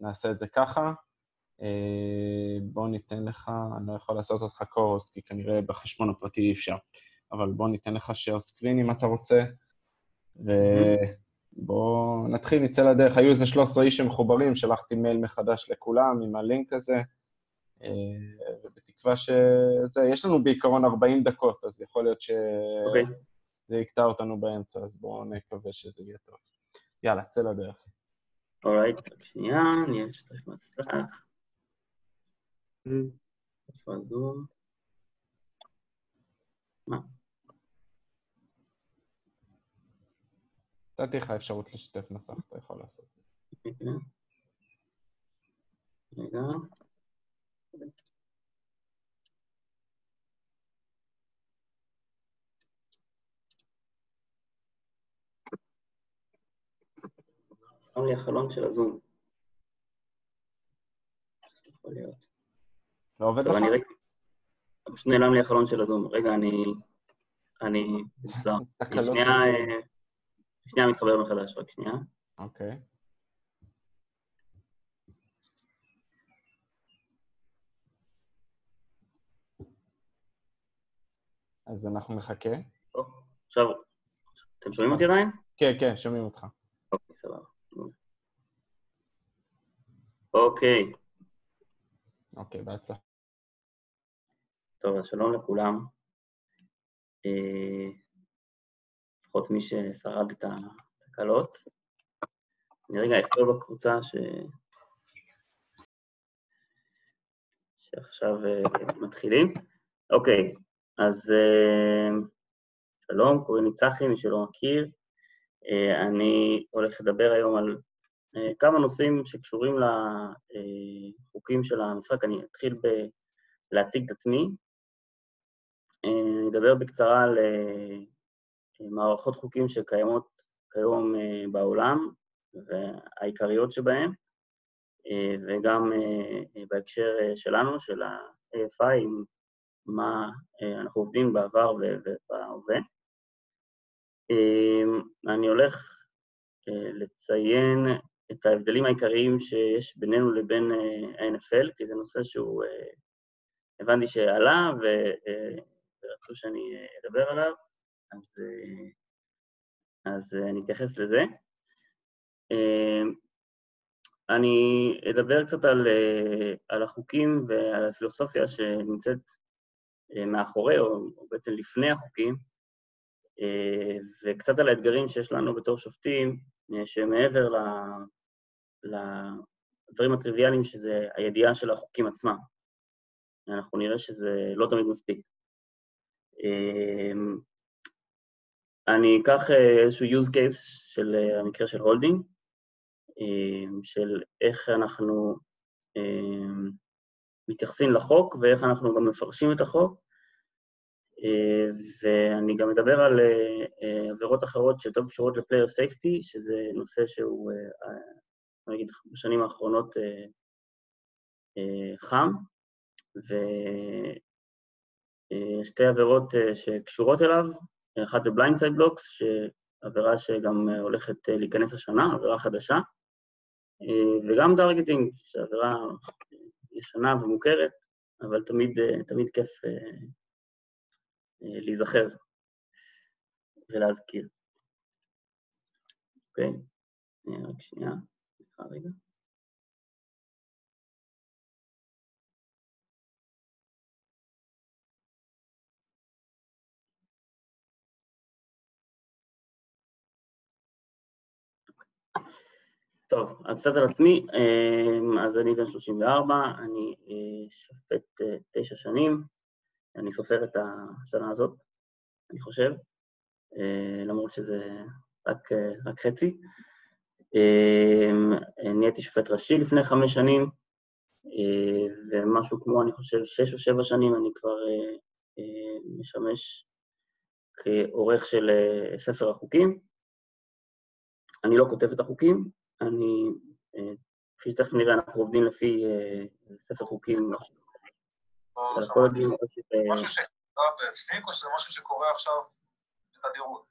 נעשה את זה ככה. אה, בואו ניתן לך, אני לא יכול לעשות אותך קורוס, כי כנראה בחשבון הפרטי אי אפשר, אבל בואו ניתן לך share screen אם אתה רוצה, ובואו נתחיל, נצא לדרך. היו איזה 13 איש שמחוברים, שלחתי מייל מחדש לכולם עם הלינק הזה, אה, ובתקווה שזה, יש לנו בעיקרון 40 דקות, אז יכול להיות שזה okay. אוקיי. יקטע אותנו באמצע, אז בואו נקווה שזה יהיה טוב. יאללה, צא לדרך. אורייט, רק שנייה, אני אשתף מסך. איפה הזום? מה? נתתי לך אפשרות לשתף מסך, אתה יכול לעשות. רגע. שם לי החלון של הזום. יכול להיות. לא עובד לך? פשוט נעלם לי החלון של הזום. רגע, אני... אני... אני שנייה... אה, שנייה מתחבר מחדש, רק שנייה. אוקיי. אז אנחנו נחכה. עכשיו, אתם שומעים אותי עדיין? כן, כן, שומעים אותך. אוקיי, סבבה. אוקיי. אוקיי, בהצלחה. טוב, אז שלום לכולם. אה, לפחות מי ששרד את התקלות. אני רגע אכתוב בקבוצה ש... שעכשיו uh, מתחילים. אוקיי, אז uh, שלום, קוראים לי צחי, מי שלא מכיר. Uh, אני הולך לדבר היום על uh, כמה נושאים שקשורים לחוקים של המשחק. אני אתחיל בלהציג את עצמי. אני אדבר בקצרה על מערכות חוקים שקיימות כיום אה, בעולם, והעיקריות שבהן, אה, וגם אה, בהקשר שלנו, של ה-AFI, עם מה אנחנו עובדים בעבר ובהווה. אני הולך לציין את ההבדלים העיקריים שיש בינינו לבין ה-NFL, כי זה נושא שהוא, הבנתי שעלה ורצו שאני אדבר עליו. אז, אה, אז אה, אני אתייחס לזה. אה, אני אדבר קצת על, על החוקים ועל הפילוסופיה שנמצאת מאחורי, או, או בעצם לפני החוקים, וקצת על האתגרים שיש לנו בתור שופטים, שמעבר לדברים הטריוויאליים, שזה הידיעה של החוקים עצמם. אנחנו נראה שזה לא תמיד מספיק. אני אקח אה, איזשהו use case של אה, המקרה של holding, אה, של איך אנחנו מתייחסים לחוק ואיך אנחנו גם מפרשים את החוק, ואני גם אדבר על עבירות אחרות שיותר קשורות ל player safety, שזה נושא שהוא, אני אגיד, בשנים האחרונות חם, ושתי עבירות שקשורות אליו, אחת זה blind side blocks, שעבירה שגם הולכת להיכנס השנה, עבירה חדשה, וגם targeting, שעבירה ישנה ומוכרת, אבל תמיד, תמיד כיף להיזכר ולהזכיר. אוקיי, רק שנייה, סליחה רגע. טוב, אז קצת על עצמי, אמ, אז אני בן 34, אני אה, שופט אה, תשע שנים, אני סופר את השנה הזאת, אני חושב, אה, למרות שזה רק, רק חצי. אמ, נהייתי שופט ראשי לפני חמש שנים, ומשהו כמו, אני חושב, שש או שבע שנים אני כבר משמש כעורך של ספר החוקים. אני לא כותב את החוקים, אני, אה, כפי שתכף נראה, אנחנו עובדים לפי אה, ספר חוקים. משהו שנכתב והפסיק, או שזה משהו שקורה עכשיו בתדירות?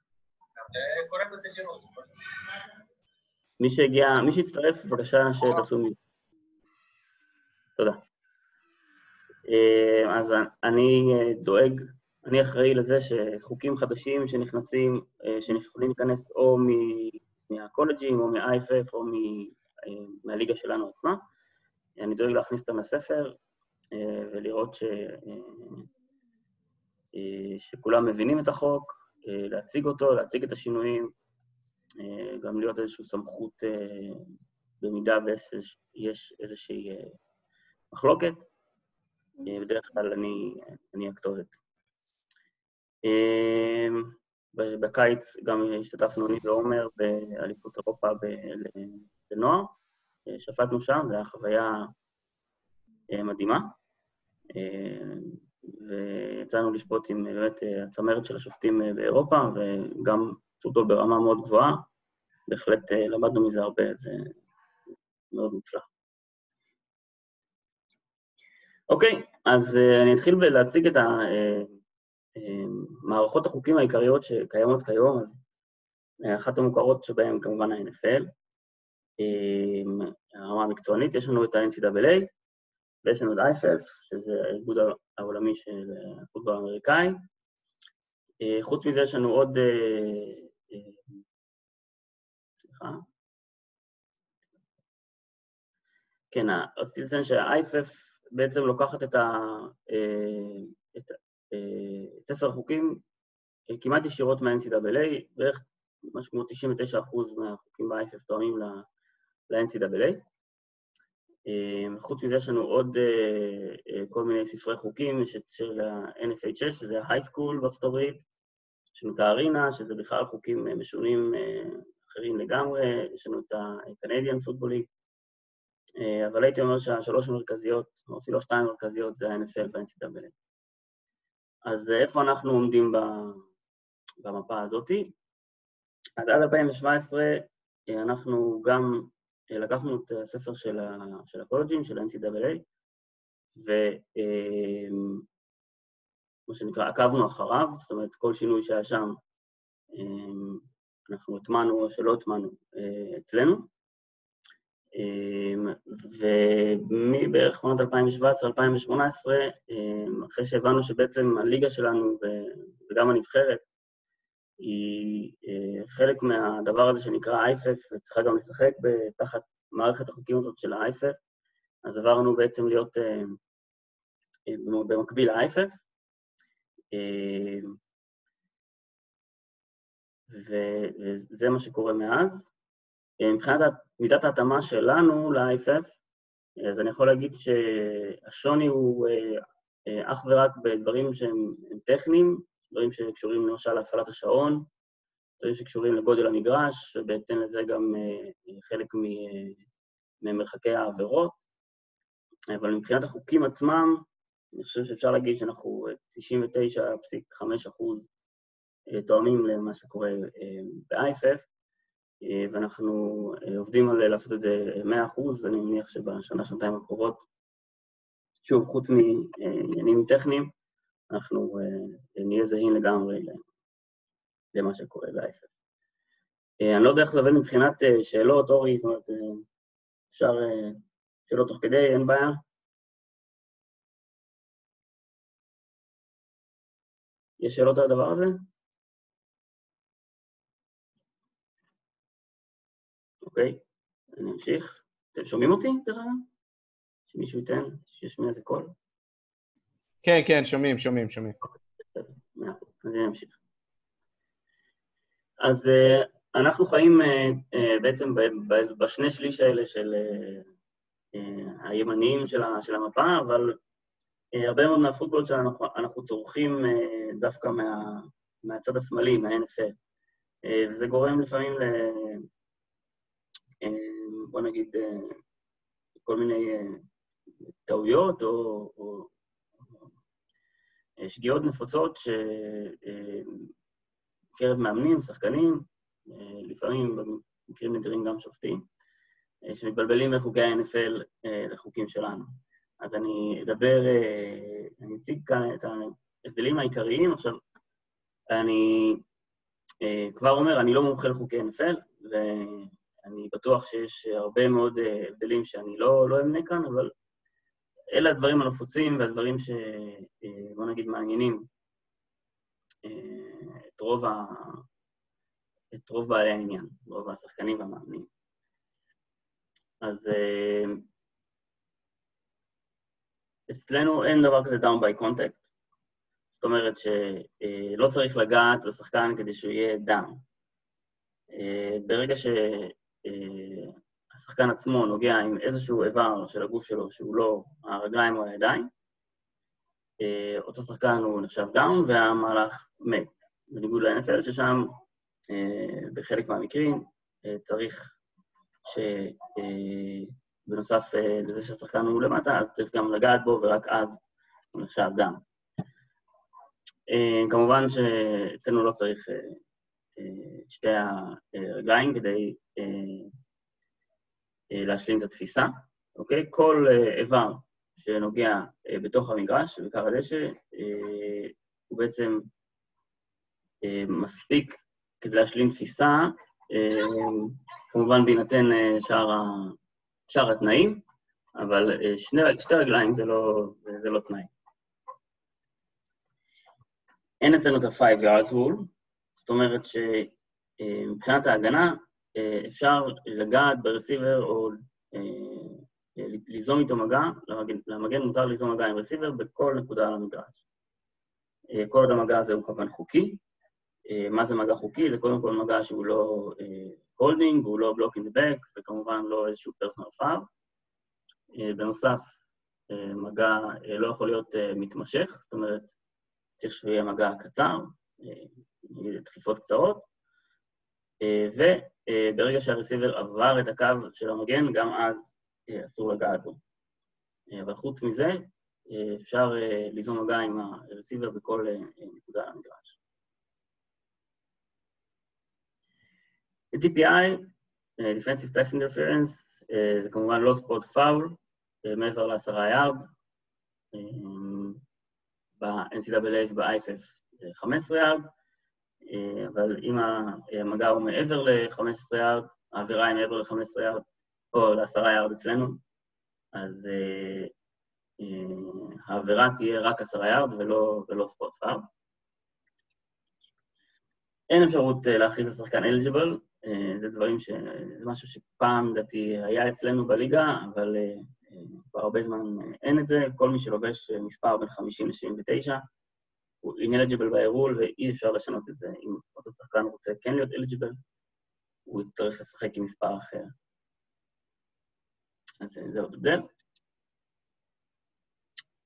מי שהגיע, מי שהצטרף, בבקשה שתעשו מי. תודה. אז אני דואג, אני אחראי לזה שחוקים חדשים שנכנסים, שיכולים להיכנס או מהקולג'ים או מ-IFF או מהליגה שלנו עצמה, אני דואג להכניס אותם לספר ולראות ש... שכולם מבינים את החוק, להציג אותו, להציג את השינויים, גם להיות איזושהי סמכות במידה ויש איזושהי מחלוקת. בדרך כלל אני, אני הכתובת. בקיץ גם השתתפנו אני ועומר באליפות אירופה לנוער, שפטנו שם, זו הייתה חוויה מדהימה. ויצאנו לשפוט עם באמת הצמרת של השופטים באירופה, וגם פוטבול ברמה מאוד גבוהה. בהחלט למדנו מזה הרבה, זה מאוד מוצלח. אוקיי, אז אני אתחיל להציג את מערכות החוקים העיקריות שקיימות כיום, אז אחת המוכרות שבהן כמובן ה-NFL. הרמה המקצוענית, יש לנו את ה-NCAA, ויש לנו את IFF, שזה האיגוד העולמי של הפוטבול האמריקאי. חוץ מזה יש לנו עוד... סליחה. כן, רציתי לציין שה-IFF בעצם לוקחת את, ה, את, את ספר החוקים כמעט ישירות מה-NCAA, בערך משהו כמו 99% מהחוקים ב-IFF תואמים ל-NCAA. חוץ מזה יש לנו עוד כל מיני ספרי חוקים, יש את של ה-NFHS, שזה ה-high school בארצות הברית, יש לנו את הארינה, שזה בכלל חוקים משונים אחרים לגמרי, יש לנו את ה-Canadian Football League, אבל הייתי אומר שהשלוש המרכזיות, או אפילו השתיים המרכזיות, זה ה-NFL וה-NCAA. אז איפה אנחנו עומדים במפה הזאתי? אז עד 2017 אנחנו גם לקחנו את הספר של, ה, של הקולג'ים, של ה-NCAA, ומה שנקרא, עקבנו אחריו, זאת אומרת, כל שינוי שהיה שם, אנחנו הטמענו או שלא הטמענו אצלנו. ומבערך עונת 2017-2018, אחרי שהבנו שבעצם הליגה שלנו וגם הנבחרת היא חלק מהדבר הזה שנקרא IFF, וצריכה גם לשחק תחת מערכת החוקים הזאת של ה-IFF, אז עברנו בעצם להיות במקביל ל-IFF. וזה מה שקורה מאז. מבחינת מידת ההתאמה שלנו ל-IFF, אז אני יכול להגיד שהשוני הוא אך ורק בדברים שהם טכניים, דברים שקשורים למשל להפעלת השעון, דברים שקשורים לגודל המגרש, ובהתאם לזה גם חלק ממרחקי העבירות. אבל מבחינת החוקים עצמם, אני חושב שאפשר להגיד שאנחנו 99.5% תואמים למה שקורה ב-IFF, ואנחנו עובדים על לעשות את זה 100%, אני מניח שבשנה-שנתיים הקרובות, שוב, חוץ מעניינים טכניים, אנחנו נהיה זהים לגמרי למה שקורה ב-IFF. אני לא יודע איך זה עובד מבחינת שאלות, אורי, זאת אומרת, אפשר שאלות תוך כדי, אין בעיה. יש שאלות על הדבר הזה? אוקיי, אני אמשיך. אתם שומעים אותי, דרך אגב? שמישהו ייתן, שישמיע איזה קול? כן, כן, שומעים, שומעים, שומעים. אחוז, אז. אז אנחנו חיים בעצם בשני שליש האלה של הימניים של המפה, אבל הרבה מאוד מהפוטבול שאנחנו צורכים דווקא מהצד השמאלי, מה-NFL. וזה גורם לפעמים ל... בוא נגיד, כל מיני טעויות או, או שגיאות נפוצות שבקרב מאמנים, שחקנים, לפעמים במקרים נדירים גם שופטים, שמתבלבלים בין חוקי ה-NFL לחוקים שלנו. אז אני אדבר, אני אציג כאן את ההבדלים העיקריים. עכשיו, אני כבר אומר, אני לא מומחה לחוקי NFL, ואני בטוח שיש הרבה מאוד הבדלים שאני לא, לא אמנה כאן, אבל אלה הדברים הנפוצים והדברים ש... בוא נגיד מעניינים את רוב, ה... את רוב בעלי העניין, רוב השחקנים והמאמנים. אז אצלנו אין דבר כזה down by contact, זאת אומרת שלא צריך לגעת בשחקן כדי שהוא יהיה down. ברגע שהשחקן עצמו נוגע עם איזשהו איבר של הגוף שלו שהוא לא הרגליים או הידיים, אותו שחקן הוא נחשב down והמהלך מת. בניגוד ל-NFL, ששם בחלק מהמקרים צריך שבנוסף לזה שהשחקן הוא למטה, אז צריך גם לגעת בו ורק אז הוא נחשב down. כמובן שאצלנו לא צריך את שתי הרגליים כדי להשלים את התפיסה, אוקיי? כל איבר שנוגע בתוך המגרש, בעיקר הדשא, הוא בעצם מספיק כדי להשלים תפיסה, כמובן בהינתן שאר, ה... שאר התנאים, אבל שני, שתי רגליים זה לא, זה לא תנאי. אין אצלנו את ה-5 yard rule, זאת אומרת שמבחינת ההגנה אפשר לגעת ב receiver או ליזום איתו מגע, למגן, למגן מותר ליזום מגע עם receiver בכל נקודה על המגרש. כל עוד המגע הזה הוא כמובן חוקי. מה זה מגע חוקי? זה קודם כל מגע שהוא לא holding, הוא לא block in the back, וכמובן לא איזשהו personal foul. בנוסף, מגע לא יכול להיות מתמשך, זאת אומרת, צריך שהוא יהיה מגע קצר, דחיפות קצרות, וברגע שהרסיבר עבר את הקו של המגן, גם אז אסור לגעת בו. אבל חוץ מזה, אפשר ליזום מגע עם הרסיבר בכל נקודה על המגרש. ב-TPI, Defensive Pass Interference, זה כמובן לא ספורט פאול, מעבר לעשרה יארד. ב-NCAA וב-IFF זה 15 יארד, אבל אם המגע הוא מעבר ל-15 יארד, העבירה היא מעבר ל-15 יארד, או ל-10 יארד אצלנו, אז העבירה תהיה רק 10 יארד ולא, ולא ספורט פאר. אין אפשרות להכריז לשחקן אליג'יבל, זה דברים ש... זה משהו שפעם, לדעתי, היה אצלנו בליגה, אבל כבר הרבה זמן אין את זה. כל מי שלובש מספר בין 50 ל-79 הוא אינליג'יבל בעירול, ואי אפשר לשנות את זה. אם אותו שחקן רוצה כן להיות אליג'יבל, הוא יצטרך לשחק עם מספר אחר. אז זה עוד הבדל.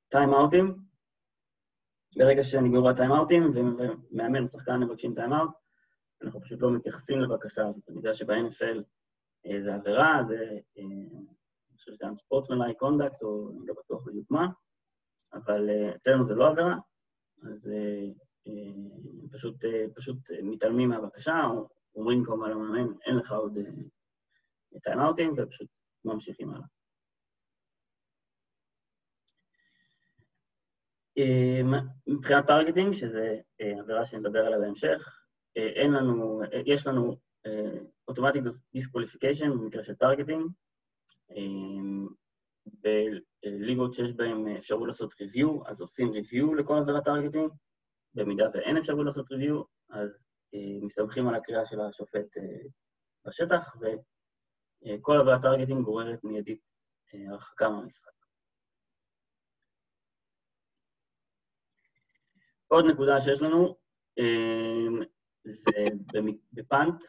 טיים-אאוטים, ברגע שנגמרו הטיים-אאוטים ומאמן ושחקן מבקשים טיים-אאוט, אנחנו פשוט לא מתייחסים לבקשה הזאת. אני יודע שב-NFL זה עבירה, זה, אני חושב שזה unsportsmanlike conduct, או אני לא בטוח בדיוק מה, אבל אצלנו זה לא עבירה, אז פשוט, פשוט מתעלמים מהבקשה, אומרים כמובן למאמן, אין לך עוד טיים-אאוטים, ופשוט ממשיכים הלאה. מבחינת targeting, שזה עבירה שנדבר עליה בהמשך, אין לנו, יש לנו automatic disqualification במקרה של targeting. בליגות שיש בהן אפשרות לעשות review, אז עושים review לכל עבירת targeting. במידה ואין אפשרות לעשות review, אז מסתמכים על הקריאה של השופט בשטח, וכל עבירת targeting גוררת מיידית הרחקה מהמשחק. עוד נקודה שיש לנו, זה בפאנט,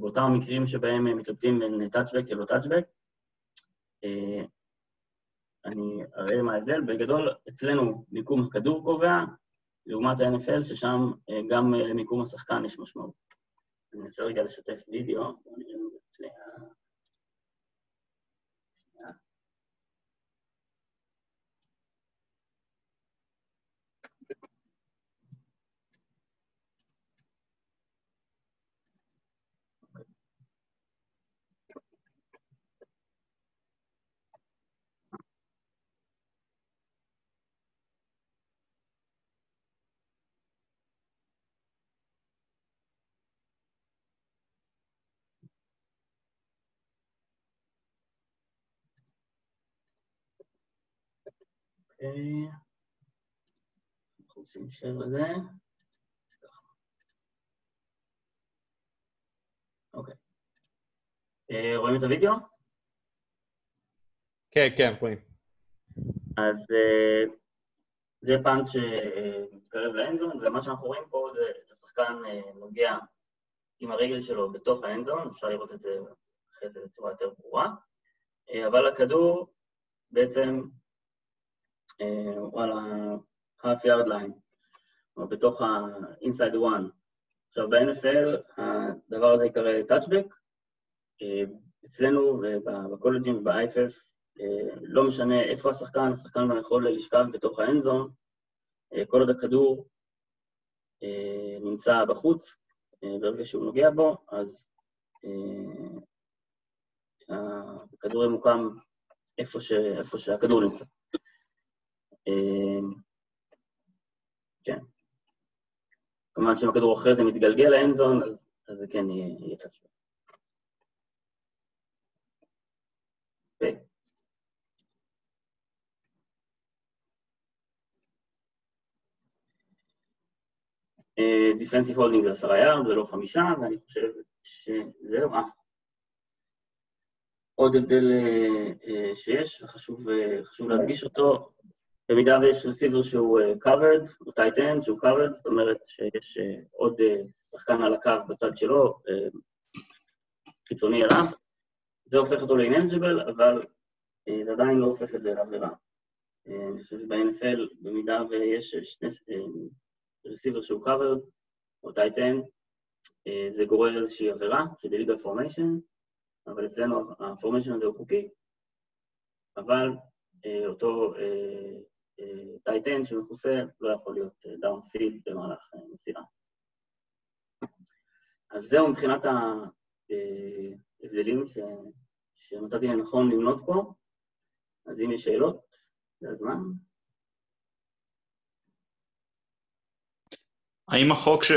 באותם המקרים שבהם מתלבטים בין טאצ'בק ללא טאצ'בק. אני אראה מה ההבדל. בגדול, אצלנו מיקום הכדור קובע, לעומת ה-NFL, ששם גם למיקום השחקן יש משמעות. אני אנסה רגע לשתף וידאו, בואו נראה אם זה אצלי. אנחנו עושים share לזה. אוקיי. אה, רואים את הוידאו? כן, כן, רואים. אז אה, זה פאנט שמתקרב לאנזון, ומה שאנחנו רואים פה זה את השחקן אה, נוגע עם הרגל שלו בתוך האנזון, אפשר לראות את זה אחרי זה בצורה יותר ברורה, אבל הכדור בעצם הוא על ה-half yard line, או בתוך ה-inside one. עכשיו, ב-NFL הדבר הזה יקרא touchback, אצלנו ובקולג'ים וב-IFF, לא משנה איפה השחקן, השחקן גם יכול לשכב בתוך האנזון, כל עוד הכדור נמצא בחוץ, ברגע שהוא נוגע בו, אז הכדור ימוקם איפה, ש... איפה שהכדור נמצא. כן. כמובן שאם הכדור אחרי זה מתגלגל ל end zone, אז, אז זה כן יהיה, touchback. defensive holding זה עשרה yard ולא חמישה, ואני חושב שזהו, אה. עוד הבדל uh, שיש, וחשוב uh, להדגיש אותו, במידה ויש רסיבר שהוא uh, covered, או tight end שהוא covered, זאת אומרת שיש uh, עוד uh, שחקן על הקו בצד שלו, חיצוני אליו, זה הופך אותו ל-ineligible, אבל זה עדיין לא הופך את זה לעבירה. אני חושב שב-NFL, במידה ויש שני receiver שהוא covered, או tight end, זה גורר איזושהי עבירה של illegal formation, אבל אצלנו ה formation הזה הוא חוקי, אבל אותו tight end שמכוסה לא יכול להיות downfield במהלך מסירה. אז זהו מבחינת ההבדלים ש... שמצאתי לנכון למנות פה, אז אם יש שאלות, זה הזמן. האם החוק ש...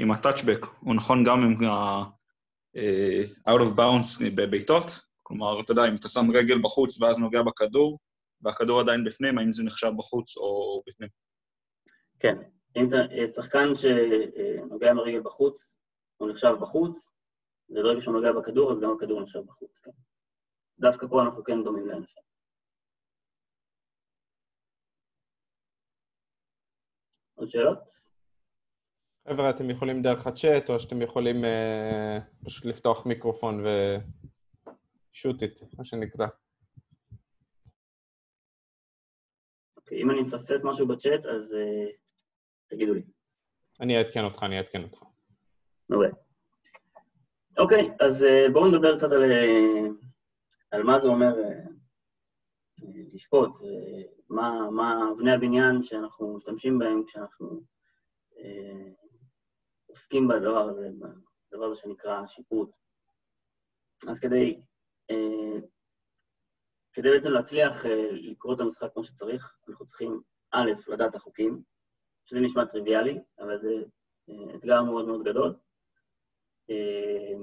עם הטאצ'בק הוא נכון גם עם ה-out of bounds בביתות? כלומר, אתה יודע, אם אתה שם רגל בחוץ ואז נוגע בכדור, והכדור עדיין בפנים, האם זה נחשב בחוץ או בפנים? כן. אם אתה שחקן שנוגע עם הרגל בחוץ, הוא נחשב בחוץ, וברגע שהוא נוגע בכדור, אז גם הכדור נחשב בחוץ, כן. דווקא פה אנחנו כן דומים לאנשים. עוד שאלות? חבר'ה, אתם יכולים דרך הצ'אט, או שאתם יכולים אה, פשוט לפתוח מיקרופון ושוט איט, מה שנקרא. אם אני מפספס משהו בצ'אט, אז uh, תגידו לי. אני אעדכן אותך, אני אעדכן אותך. מעולה. אוקיי, אז uh, בואו נדבר קצת על, uh, על מה זה אומר uh, לשפוט, ומה מה אבני הבניין שאנחנו משתמשים בהם כשאנחנו עוסקים בדבר הזה, בדבר הזה שנקרא שיפוט. אז כדי כדי בעצם להצליח uh, לקרוא את המשחק כמו שצריך, אנחנו צריכים, א', לדעת החוקים, שזה נשמע טריוויאלי, אבל זה uh, אתגר מאוד מאוד גדול. Uh,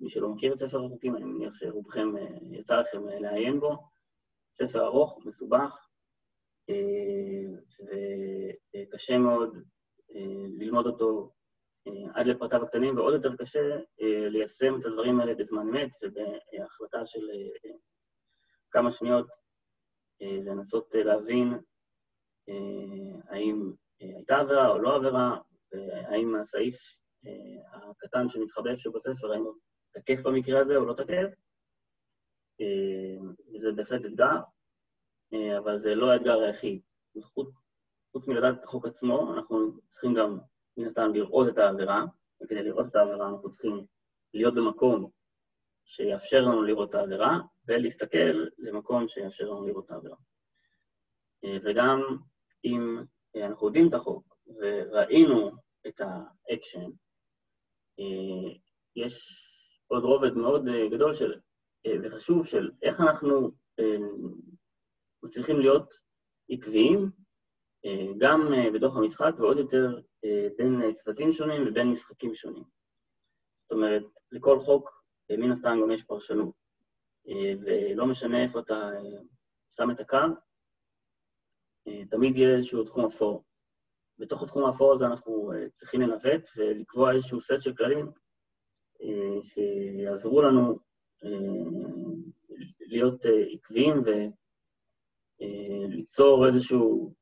מי שלא מכיר את ספר החוקים, אני מניח שרובכם יצא לכם לעיין בו. ספר ארוך, מסובך, וקשה מאוד ללמוד אותו עד לפרטיו הקטנים, ועוד יותר קשה ליישם את הדברים האלה בזמן אמת ובהחלטה של כמה שניות אה, לנסות אה, להבין אה, האם הייתה עבירה או לא עבירה, והאם הסעיף הקטן שמתחבא איפשהו בספר, האם הוא תקף במקרה הזה או לא תקף. וזה בהחלט אתגר, אבל זה לא האתגר היחיד. חוץ, חוץ מלדעת את החוק עצמו, אנחנו צריכים גם, מן הסתם, לראות את העבירה, וכדי לראות את העבירה אנחנו צריכים להיות במקום שיאפשר לנו לראות את העבירה, ולהסתכל למקום שיאפשר לנו לראות את העבירה. אה, וגם אם אה, אנחנו יודעים את החוק וראינו את האקשן, אה, יש עוד רובד מאוד גדול של, וחשוב של איך אנחנו מצליחים להיות עקביים גם בתוך המשחק ועוד יותר בין צוותים שונים ובין משחקים שונים. זאת אומרת, לכל חוק מן הסתם גם יש פרשנות. ולא משנה איפה אתה אה, שם את הקו, תמיד יהיה איזשהו תחום אפור. בתוך התחום האפור הזה אנחנו צריכים לנווט ולקבוע איזשהו סט של כללים שיעזרו לנו להיות עקביים וליצור איזשהו...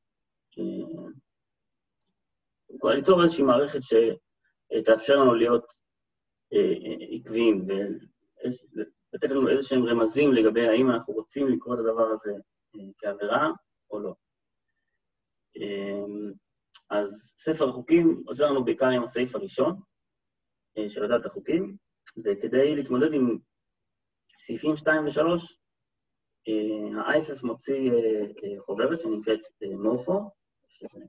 ליצור איזושהי מערכת שתאפשר לנו להיות עקביים ולתת לנו איזה שהם רמזים לגבי האם אנחנו רוצים לקרוא את הדבר הזה כעבירה או לא. אז ספר החוקים עוזר לנו בעיקר עם הסעיף הראשון של הדת החוקים, וכדי להתמודד עם סעיפים 2 ו-3, ה-IFF מוציא חוברת שנקראת מורפו,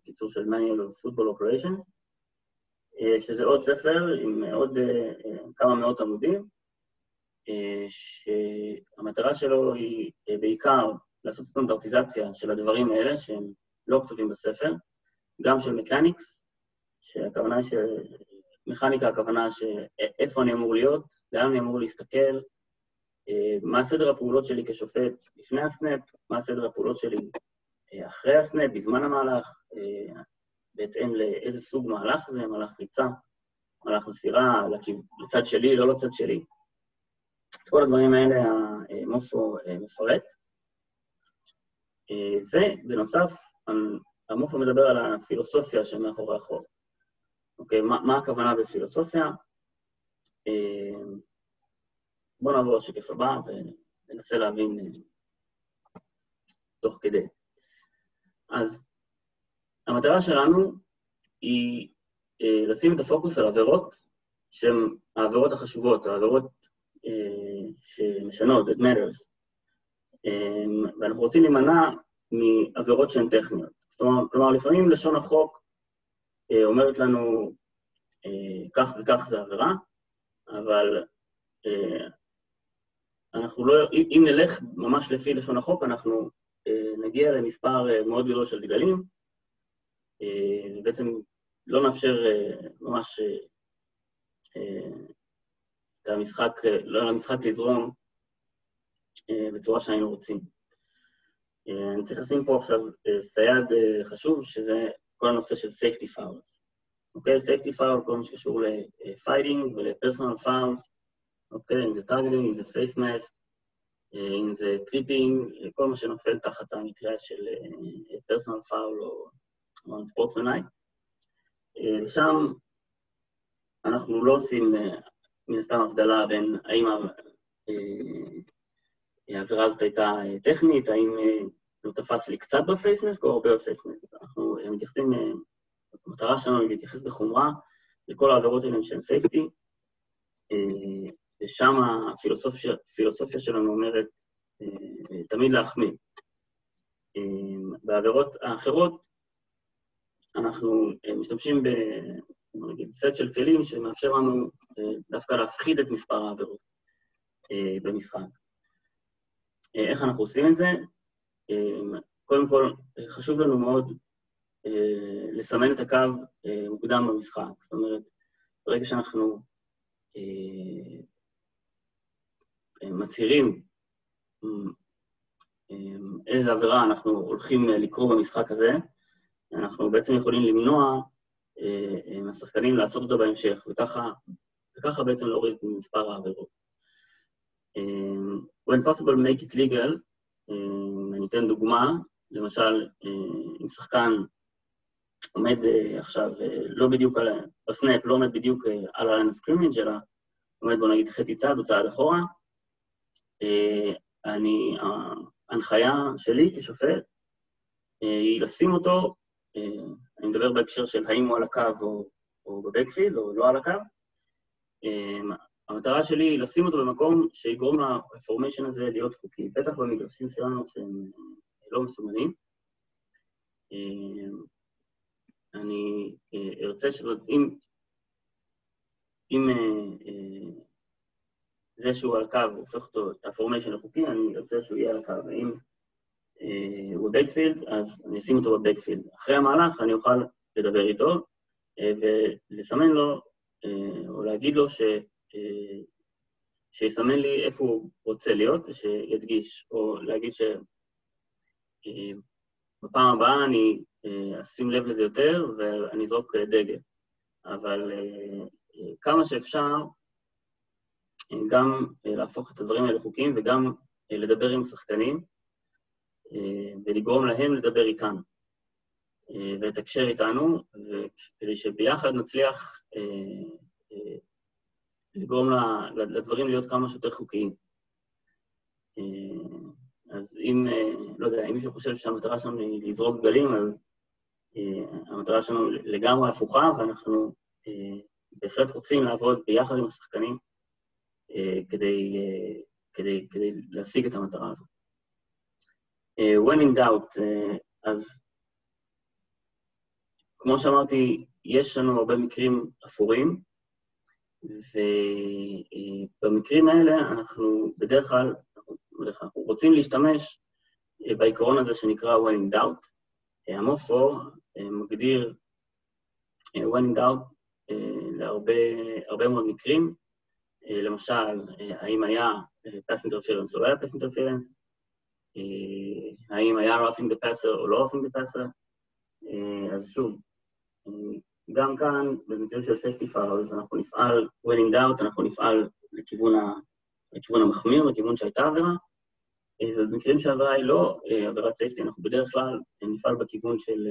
קיצור של Manual of Football Operations, שזה עוד ספר עם עוד כמה מאות עמודים, שהמטרה שלו היא בעיקר לעשות סטנדרטיזציה של הדברים האלה, שהם לא כתובים בספר, גם של מקניקס, שהכוונה היא ש... מכניקה הכוונה שאיפה אני אמור להיות, לאן אני אמור להסתכל, מה סדר הפעולות שלי כשופט לפני הסנאפ, מה סדר הפעולות שלי אחרי הסנאפ, בזמן המהלך, בהתאם לאיזה סוג מהלך זה, מהלך ריצה, מהלך מסירה, לצד שלי, לא לצד שלי. את כל הדברים האלה המופו מפרט. ובנוסף, המופו מדבר על הפילוסופיה שמאחורי החוק. אוקיי, מה, מה הכוונה בפילוסופיה? בואו נעבור לשקף הבא וננסה להבין תוך כדי. אז המטרה שלנו היא לשים את הפוקוס על עבירות שהן העבירות החשובות, העבירות שמשנות, that matters. ואנחנו רוצים להימנע מעבירות שהן טכניות. כלומר, לפעמים לשון החוק אומרת לנו כך וכך זה עבירה, אבל אנחנו לא, אם נלך ממש לפי לשון החוק, אנחנו נגיע למספר מאוד גדול של דגלים, ובעצם לא נאפשר ממש את המשחק, לא למשחק לזרום בצורה שהיינו רוצים. אני צריך לשים פה עכשיו סייג חשוב, שזה כל הנושא של safety fouls. אוקיי? safety foul, כל מה שקשור ל-fighting ול-personal fouls, אוקיי? אם זה targeting, אם זה face mask, אם זה tripping, כל מה שנופל תחת המטריה של personal foul או sportsmanlike. ושם אנחנו לא עושים מן הסתם הבדלה בין האם העבירה הזאת הייתה טכנית, האם הוא תפס לי קצת ב face mask או הרבה ב face mask. אנחנו מתייחסים, המטרה שלנו היא להתייחס בחומרה לכל העבירות האלה שהן safety, ושם הפילוסופיה שלנו אומרת תמיד להחמיר. בעבירות האחרות אנחנו משתמשים ב... נגיד, סט של כלים שמאפשר לנו דווקא להפחית את מספר העבירות במשחק. איך אנחנו עושים את זה? קודם כל, חשוב לנו מאוד לסמן את הקו מוקדם במשחק. זאת אומרת, ברגע שאנחנו מצהירים איזה עבירה אנחנו הולכים לקרוא במשחק הזה, אנחנו בעצם יכולים למנוע מהשחקנים לעשות אותו בהמשך, וככה, וככה בעצם להוריד את מספר העבירות. When possible, make it legal. אני אתן דוגמה, למשל, אם שחקן עומד עכשיו לא בדיוק על, ב snap, לא עומד בדיוק על ה line of scrimmage, אלא עומד בוא נגיד חצי צעד או צעד אחורה, אני, ההנחיה שלי כשופט היא לשים אותו, אני מדבר בהקשר של האם הוא על הקו או, או בבקפילד או לא על הקו, המטרה שלי היא לשים אותו במקום שיגרום לפורמיישן הזה להיות חוקי, בטח במגרשים שלנו שהם לא מסומנים. אני ארצה ש... אם, אם זה שהוא על הקו הופך אותו, הפורמיישן לחוקי, אני ארצה שהוא יהיה על הקו. ואם בבקפילד, אז אני אשים אותו בבקפילד. אחרי המהלך אני אוכל לדבר איתו ולסמן לו, או להגיד לו ש... שיסמן לי איפה הוא רוצה להיות, שידגיש, או להגיד ש... בפעם הבאה אני אשים לב לזה יותר ואני אזרוק דגל. אבל כמה שאפשר, גם להפוך את הדברים האלה חוקיים וגם לדבר עם השחקנים ולגרום להם לדבר איתנו ולתקשר איתנו, כדי שביחד נצליח לגרום לדברים להיות כמה שיותר חוקיים. אז אם, לא יודע, אם מישהו חושב שהמטרה שלנו היא לזרוק גלים, אז המטרה שלנו לגמרי הפוכה, ואנחנו בהחלט רוצים לעבוד ביחד עם השחקנים כדי, כדי, כדי להשיג את המטרה הזאת. When in doubt, אז כמו שאמרתי, יש לנו הרבה מקרים אפורים, ובמקרים האלה אנחנו בדרך כלל, אנחנו רוצים להשתמש בעיקרון הזה שנקרא when in doubt. המופו מגדיר when in doubt להרבה מאוד מקרים, למשל, האם היה pass interference או לא היה pass interference, האם היה roughing the passer או לא roughing the passer, אז שוב, גם כאן, במקרים של safety fouls, אנחנו נפעל, when in doubt, אנחנו נפעל לכיוון, ה, לכיוון המחמיר, לכיוון שהייתה עבירה, ובמקרים שהעבירה היא לא עבירת safety, אנחנו בדרך כלל נפעל בכיוון של,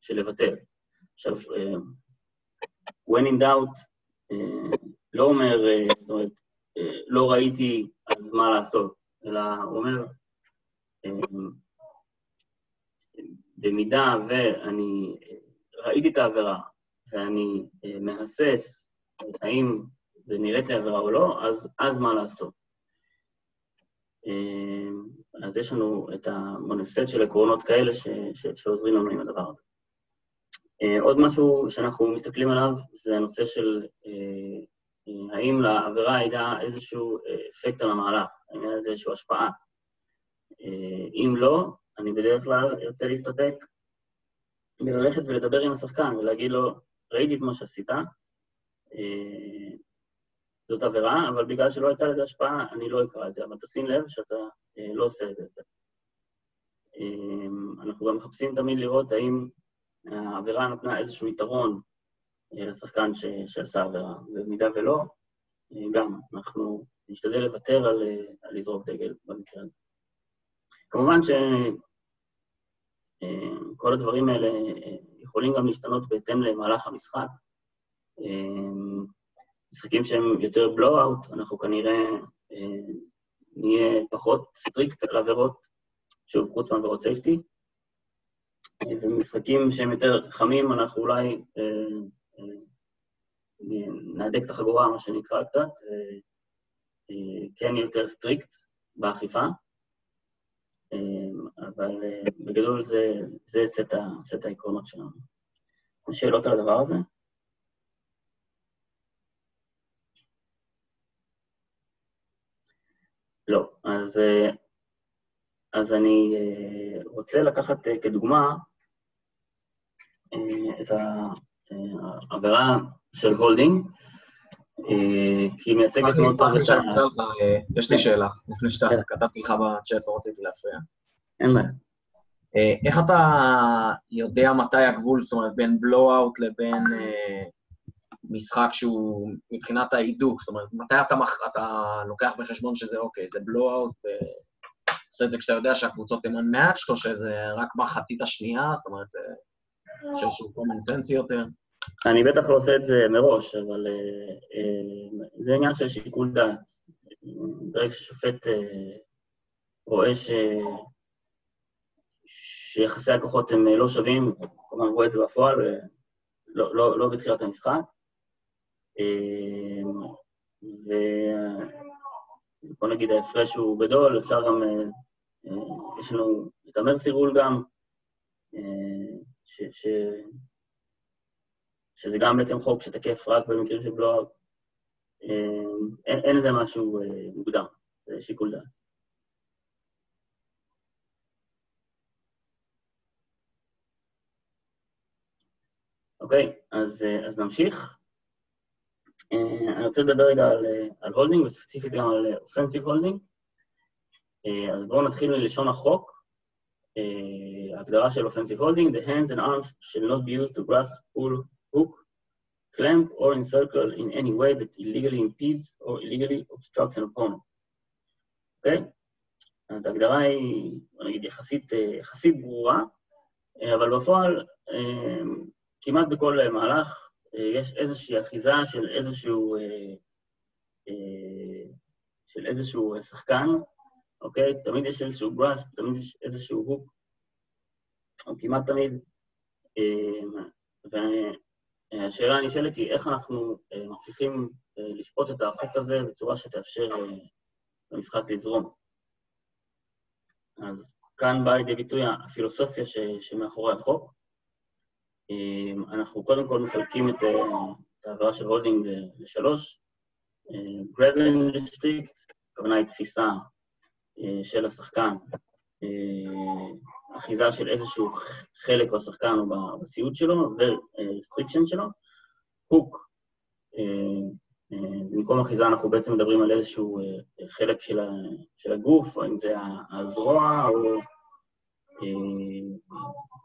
של לבטל. עכשיו, when in doubt, לא אומר, זאת אומרת, לא ראיתי, אז מה לעשות, אלא אומר, במידה ואני ראיתי את העבירה ואני מהסס האם זה נראית לי עבירה או לא, אז, אז מה לעשות? אז יש לנו את המונסט של עקרונות כאלה ש, ש, שעוזרים לנו עם הדבר הזה. עוד משהו שאנחנו מסתכלים עליו זה הנושא של האם לעבירה הייתה איזשהו אפקט על המהלך, האם היה איזושהי השפעה. אם לא, אני בדרך כלל ארצה להסתפק בללכת ולדבר עם השחקן ולהגיד לו, ראיתי את מה שעשית, זאת עבירה, אבל בגלל שלא הייתה לזה השפעה, אני לא אקרא את זה, אבל תשים לב שאתה לא עושה את זה. אנחנו גם מחפשים תמיד לראות האם העבירה נתנה איזשהו יתרון לשחקן שעשה עבירה, ובמידה ולא, גם אנחנו נשתדל לוותר על, על לזרוק דגל במקרה הזה. כמובן שכל הדברים האלה יכולים גם להשתנות בהתאם למהלך המשחק. משחקים שהם יותר blowout, אנחנו כנראה נהיה פחות strict על עבירות, שוב, חוץ מעבירות safety. ומשחקים שהם יותר חמים, אנחנו אולי נהדק את החגורה, מה שנקרא קצת, כן יותר strict באכיפה. אבל בגדול זה, זה סט, ה, סט העקרונות שלנו. יש שאלות על הדבר הזה? לא. אז, אז אני רוצה לקחת כדוגמה את העבירה של הולדינג, כי היא מייצגת מאוד טוב את ה... יש לי שאלה, לפני שאתה כתבתי לך בצ'אט, לא רציתי להפריע. אין בעיה. איך אתה יודע מתי הגבול, זאת אומרת, בין בלואו-אוט לבין משחק שהוא מבחינת ההידוק, זאת אומרת, מתי אתה, מח... אתה לוקח בחשבון שזה אוקיי, זה בלואו-אוט, עושה את זה כשאתה יודע שהקבוצות הן unmatched, או שזה רק מחצית השנייה, זאת אומרת, זה איזשהו common sense יותר? אני בטח לא עושה את זה מראש, אבל uh, uh, זה עניין של שיקול דעת. ברגע ששופט uh, רואה ש... שיחסי הכוחות הם לא שווים, כלומר, רואה את זה בפועל, לא, לא, לא בתחילת המשחק. ובוא נגיד ההפרש הוא גדול, אפשר גם, יש לנו את המרסירול גם, ש, ש, שזה גם בעצם חוק שתקף רק במקרים של בלואו, אין, אין לזה משהו מוקדם, זה שיקול דעת. אוקיי, אז, אז נמשיך. אני רוצה לדבר רגע על, על holding, וספציפית גם על offensive holding. אז בואו נתחיל מלשון החוק. ההגדרה של offensive holding, the hands and arms shall not be used to grasp, pull, hook, clamp or encircle in any way that illegally impedes or illegally obstructs an opponent. אוקיי? Okay? אז ההגדרה היא, בוא נגיד, יחסית, יחסית ברורה, אבל בפועל, כמעט בכל מהלך יש איזושהי אחיזה של איזשהו, של איזשהו שחקן, אוקיי? תמיד יש איזשהו גראספ, תמיד יש איזשהו הוק, או כמעט תמיד. והשאלה הנשאלת היא איך אנחנו מצליחים לשפוט את החוק הזה בצורה שתאפשר למשחק לזרום. אז כאן באה לידי ביטוי הפילוסופיה ש, שמאחורי החוק. אנחנו קודם כל מחלקים את, את העבירה של הולדינג לשלוש. grab and הכוונה היא תפיסה של השחקן, אחיזה של איזשהו חלק בשחקן או בציוד שלו ו-restriction שלו. Hook, במקום אחיזה אנחנו בעצם מדברים על איזשהו חלק של הגוף, או אם זה הזרוע, או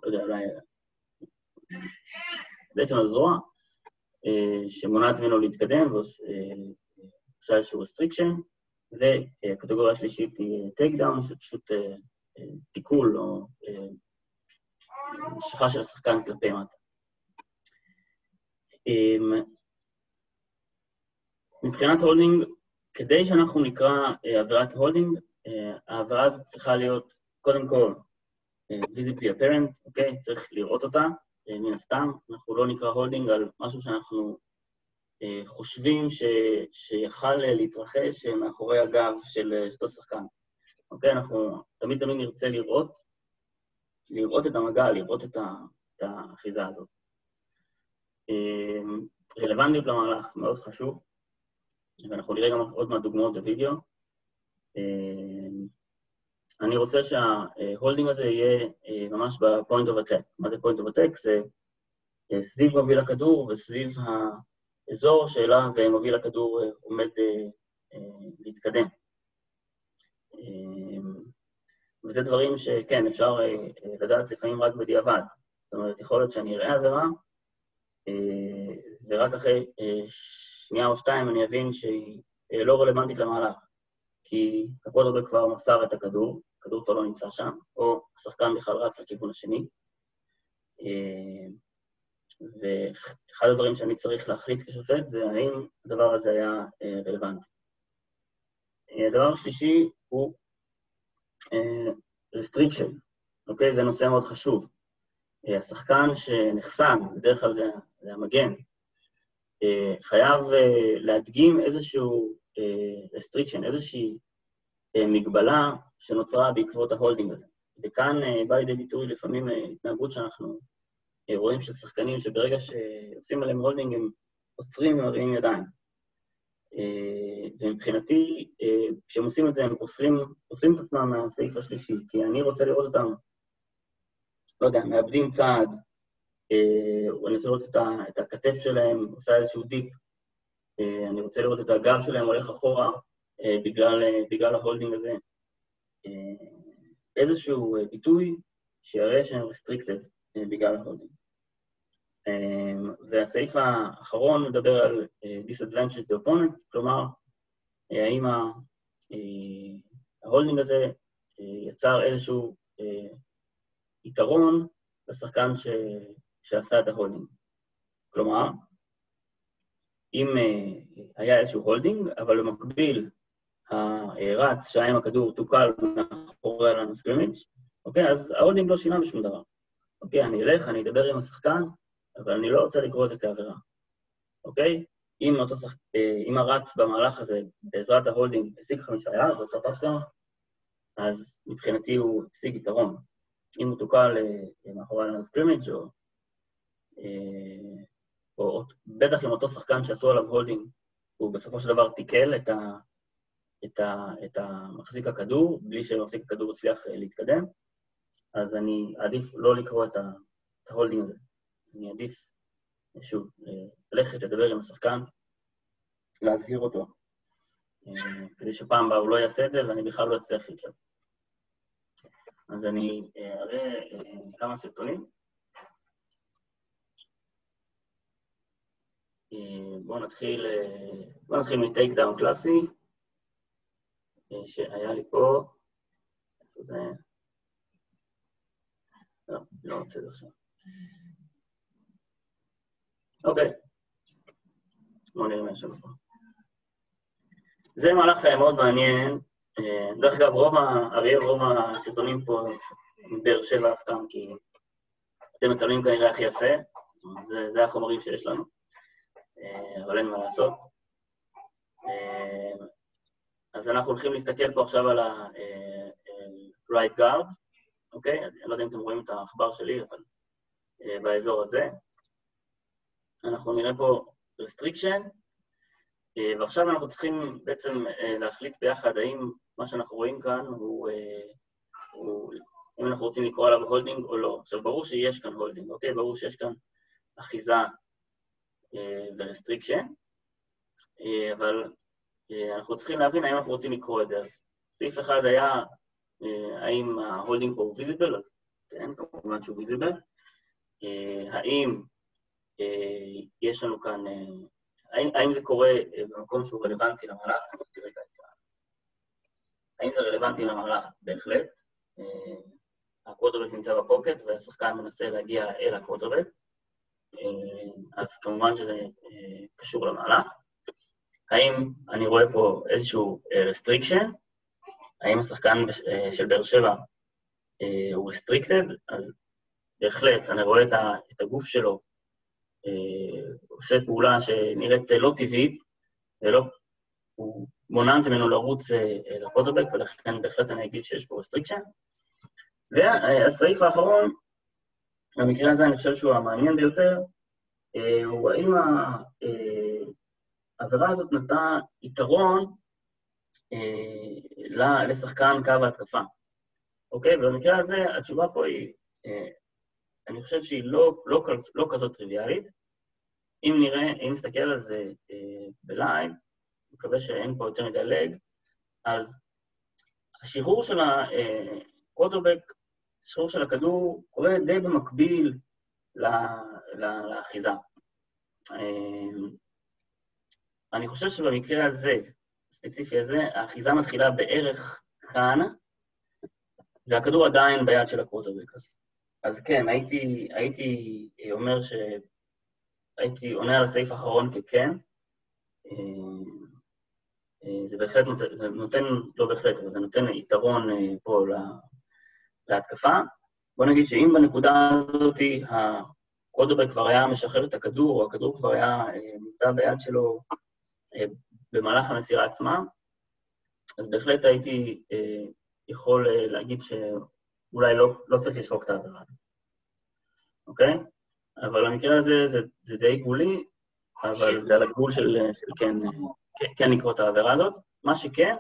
לא יודע, אולי... בעצם הזרוע, שמונעת ממנו להתקדם ועושה איזשהו restriction, והקטגוריה השלישית היא takedown, שפשוט תיקול או משיכה של השחקן כלפי מטה. מבחינת holding, כדי שאנחנו נקרא עבירת holding, העבירה הזאת צריכה להיות, קודם כל, visibly apparent, אוקיי? צריך לראות אותה, מן הסתם. אנחנו לא נקרא holding על משהו שאנחנו חושבים ש... שיכל להתרחש מאחורי הגב של אותו שחקן. אוקיי? אנחנו תמיד תמיד נרצה לראות, לראות את המגע, לראות את, ה... את האחיזה הזאת. רלוונטיות למהלך מאוד חשוב, ואנחנו נראה גם עוד מעט דוגמאות בווידאו. אני רוצה שה holding הזה יהיה ממש ב-point of attack. מה זה point of attack? זה סביב מוביל הכדור וסביב האזור שאליו מוביל הכדור עומד להתקדם. וזה דברים שכן, אפשר לדעת לפעמים רק בדיעבד. זאת אומרת, יכול להיות שאני אראה עבירה, ורק אחרי שנייה או שתיים אני אבין שהיא לא רלוונטית למהלך, כי הקוטרבק כבר מסר את הכדור, הכדור כבר לא נמצא שם, או השחקן בכלל רץ לכיוון השני. ואחד הדברים שאני צריך להחליט כשופט זה האם הדבר הזה היה רלוונטי. הדבר השלישי הוא restriction, אוקיי? זה נושא מאוד חשוב. השחקן שנחסם, בדרך כלל זה, זה המגן, חייב להדגים איזשהו restriction, איזושהי מגבלה שנוצרה בעקבות ה holding הזה. וכאן בא לידי ביטוי לפעמים התנהגות שאנחנו רואים של שחקנים שברגע שעושים עליהם holding הם עוצרים ומרימים ידיים. ומבחינתי, כשהם עושים את זה הם פוסלים, פוסלים את עצמם מהסעיף השלישי, כי אני רוצה לראות אותם, לא יודע, מאבדים צעד, או אני רוצה לראות את הכתף שלהם, עושה איזשהו dip, אני רוצה לראות את הגב שלהם הולך אחורה בגלל, בגלל ה holding הזה. איזשהו ביטוי שיראה שהם restricted בגלל ה holding. והסעיף האחרון מדבר על disadvantage to opponent, כלומר, האם ה holding הזה יצר איזשהו יתרון לשחקן ש... שעשה את ה holding. כלומר, אם היה איזשהו holding, אבל במקביל הרץ שהיה עם הכדור תוקל מאחורי scrimmage, אוקיי? אז ה holding לא שינה בשום דבר. אוקיי, אני אלך, אני אדבר עם השחקן, אבל אני לא רוצה לקרוא את זה כעבירה, אוקיי? אם, אותו שח... אם הרץ במהלך הזה, בעזרת ה holding, השיג חמישה יארד ועושה touchdown, אז מבחינתי הוא השיג יתרון. אם הוא תוקל מאחורי ה line of scrimmage או... או בטח עם אותו שחקן שעשו עליו holding, הוא בסופו של דבר תיקל את, ה, את, ה, את המחזיק הכדור, בלי שמחזיק הכדור הצליח להתקדם, אז אני עדיף לא לקרוא את, ה, את ה holding הזה. אני עדיף, שוב, ללכת לדבר עם השחקן, להזהיר אותו, כדי שפעם הבאה הוא לא יעשה את זה ואני בכלל לא אצליח להתלבט. אז אני אראה כמה סרטונים. בואו נתחיל, בואו נתחיל מטייק דאון קלאסי, שהיה לי פה, איפה זה? לא, לא רוצה עכשיו. אוקיי, בואו נראה מה יש לנו פה. זה מהלך מאוד מעניין. דרך אגב, רוב ה... אריאל, רוב הסרטונים פה מבאר שבע סתם, כי אתם מצלמים כנראה הכי יפה, זה, זה החומרים שיש לנו, אבל אין מה לעשות. אז אנחנו הולכים להסתכל פה עכשיו על ה-right guard, אוקיי? אני לא יודע אם אתם רואים את העכבר שלי, אבל באזור הזה. אנחנו נראה פה restriction, ועכשיו אנחנו צריכים בעצם להחליט ביחד האם מה שאנחנו רואים כאן הוא, הוא אם אנחנו רוצים לקרוא עליו holding או לא. עכשיו, ברור שיש כאן holding, אוקיי? ברור שיש כאן אחיזה ו restriction, אבל אנחנו צריכים להבין האם אנחנו רוצים לקרוא את זה. אז סעיף אחד היה האם ה holding פה הוא visible, אז כן, כמובן שהוא visible. האם יש לנו כאן, האם, האם זה קורה במקום שהוא רלוונטי למהלך? אני אסתיר רגע את ה... האם זה רלוונטי למהלך? בהחלט. הקווטרבק נמצא בפוקט והשחקן מנסה להגיע אל הקווטרבק, אז כמובן שזה קשור למהלך. האם אני רואה פה איזשהו restriction? האם השחקן של באר שבע הוא restricted? אז בהחלט, אני רואה את הגוף שלו עושה פעולה שנראית לא טבעית, ולא, הוא מונעת ממנו לרוץ לקווטרבק, ולכן בהחלט אני אגיד שיש פה restriction. והסעיף האחרון, במקרה הזה אני חושב שהוא המעניין ביותר, הוא האם העבירה הזאת נתנה יתרון לשחקן קו ההתקפה. אוקיי? ובמקרה הזה התשובה פה היא, אני חושב שהיא לא, לא, לא כזאת טריוויאלית. אם נראה, אם נסתכל על זה בלייב, מקווה שאין פה יותר מדי לג, אז השחרור של הקווטרבק, השחרור של הכדור, קורה די במקביל לאחיזה. אני חושב שבמקרה הזה, הספציפי הזה, האחיזה מתחילה בערך כאן, והכדור עדיין ביד של הקווטרבק. אז, אז כן, הייתי, הייתי אומר ש... הייתי עונה על הסעיף האחרון ככן. זה בהחלט נותן, זה נותן, לא בהחלט, אבל זה נותן יתרון פה להתקפה. בוא נגיד שאם בנקודה הזאת הקווטרבק כבר היה משחרר את הכדור, או הכדור כבר היה נמצא ביד שלו במהלך המסירה עצמה, אז בהחלט הייתי יכול להגיד שאולי לא, לא צריך לשחוק את העבירה הזאת, אוקיי? אבל במקרה הזה זה, זה די גבולי, אבל זה על הגבול של, של כן, כן לקרוא את העבירה הזאת. מה שכן,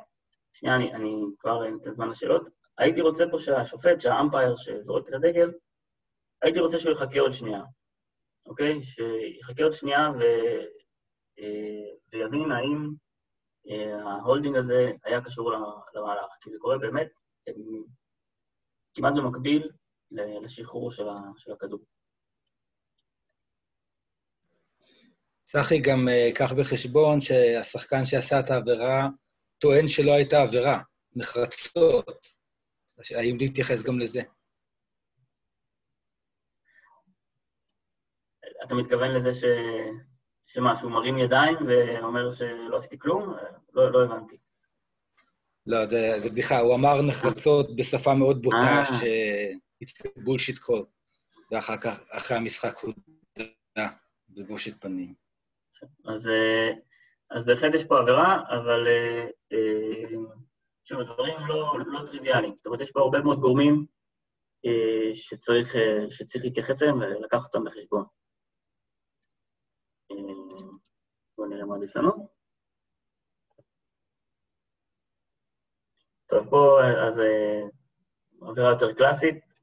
שנייה, אני, אני כבר אתן זמן לשאלות, הייתי רוצה פה שהשופט, שהאמפייר שזורק את הדגל, הייתי רוצה שהוא יחכה עוד שנייה, אוקיי? שיחכה עוד שנייה ו... ויבין האם ה holding הזה היה קשור למהלך, כי זה קורה באמת כמעט במקביל לשחרור של הכדור. צחי גם קח בחשבון שהשחקן שעשה את העבירה טוען שלא הייתה עבירה, נחרצות. האם להתייחס גם לזה? אתה מתכוון לזה ש... שמה, שהוא מרים ידיים ואומר שלא עשיתי כלום? לא, לא הבנתי. לא, זה, זה בדיחה. הוא אמר נחרצות בשפה מאוד בוטה, ש... בולשיט קול. ואחר כך, אחרי המשחק הוא דעה בבושת פנים. אז, אז בהחלט יש פה עבירה, אבל שוב, הדברים לא, לא טריוויאליים. זאת אומרת, יש פה הרבה מאוד גורמים שצריך, שצריך להתייחס אליהם ולקחת אותם בחשבון. מה עדיף לנו. טוב, פה אז עבירה יותר קלאסית,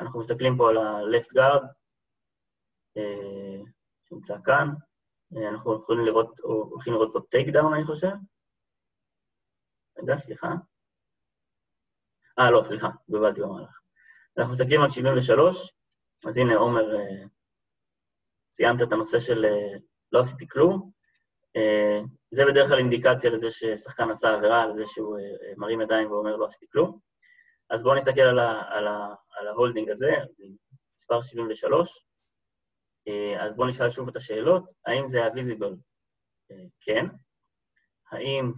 אנחנו מסתכלים פה על ה-left guard, שנמצא כאן, אנחנו יכולים לראות, או הולכים לראות פה takedown, אני חושב. רגע, סליחה. אה, לא, סליחה, בלבלתי במהלך. אנחנו מסתכלים על 73, אז הנה עומר, אה, סיימת את הנושא של אה, לא עשיתי כלום. אה, זה בדרך כלל אינדיקציה לזה ששחקן עשה עבירה, לזה שהוא מרים ידיים ואומר לא עשיתי כלום. אז בואו נסתכל על, ה, על, ה, על ה-holding הזה, מספר 73. אז בואו נשאל שוב את השאלות. האם זה היה visible? כן. האם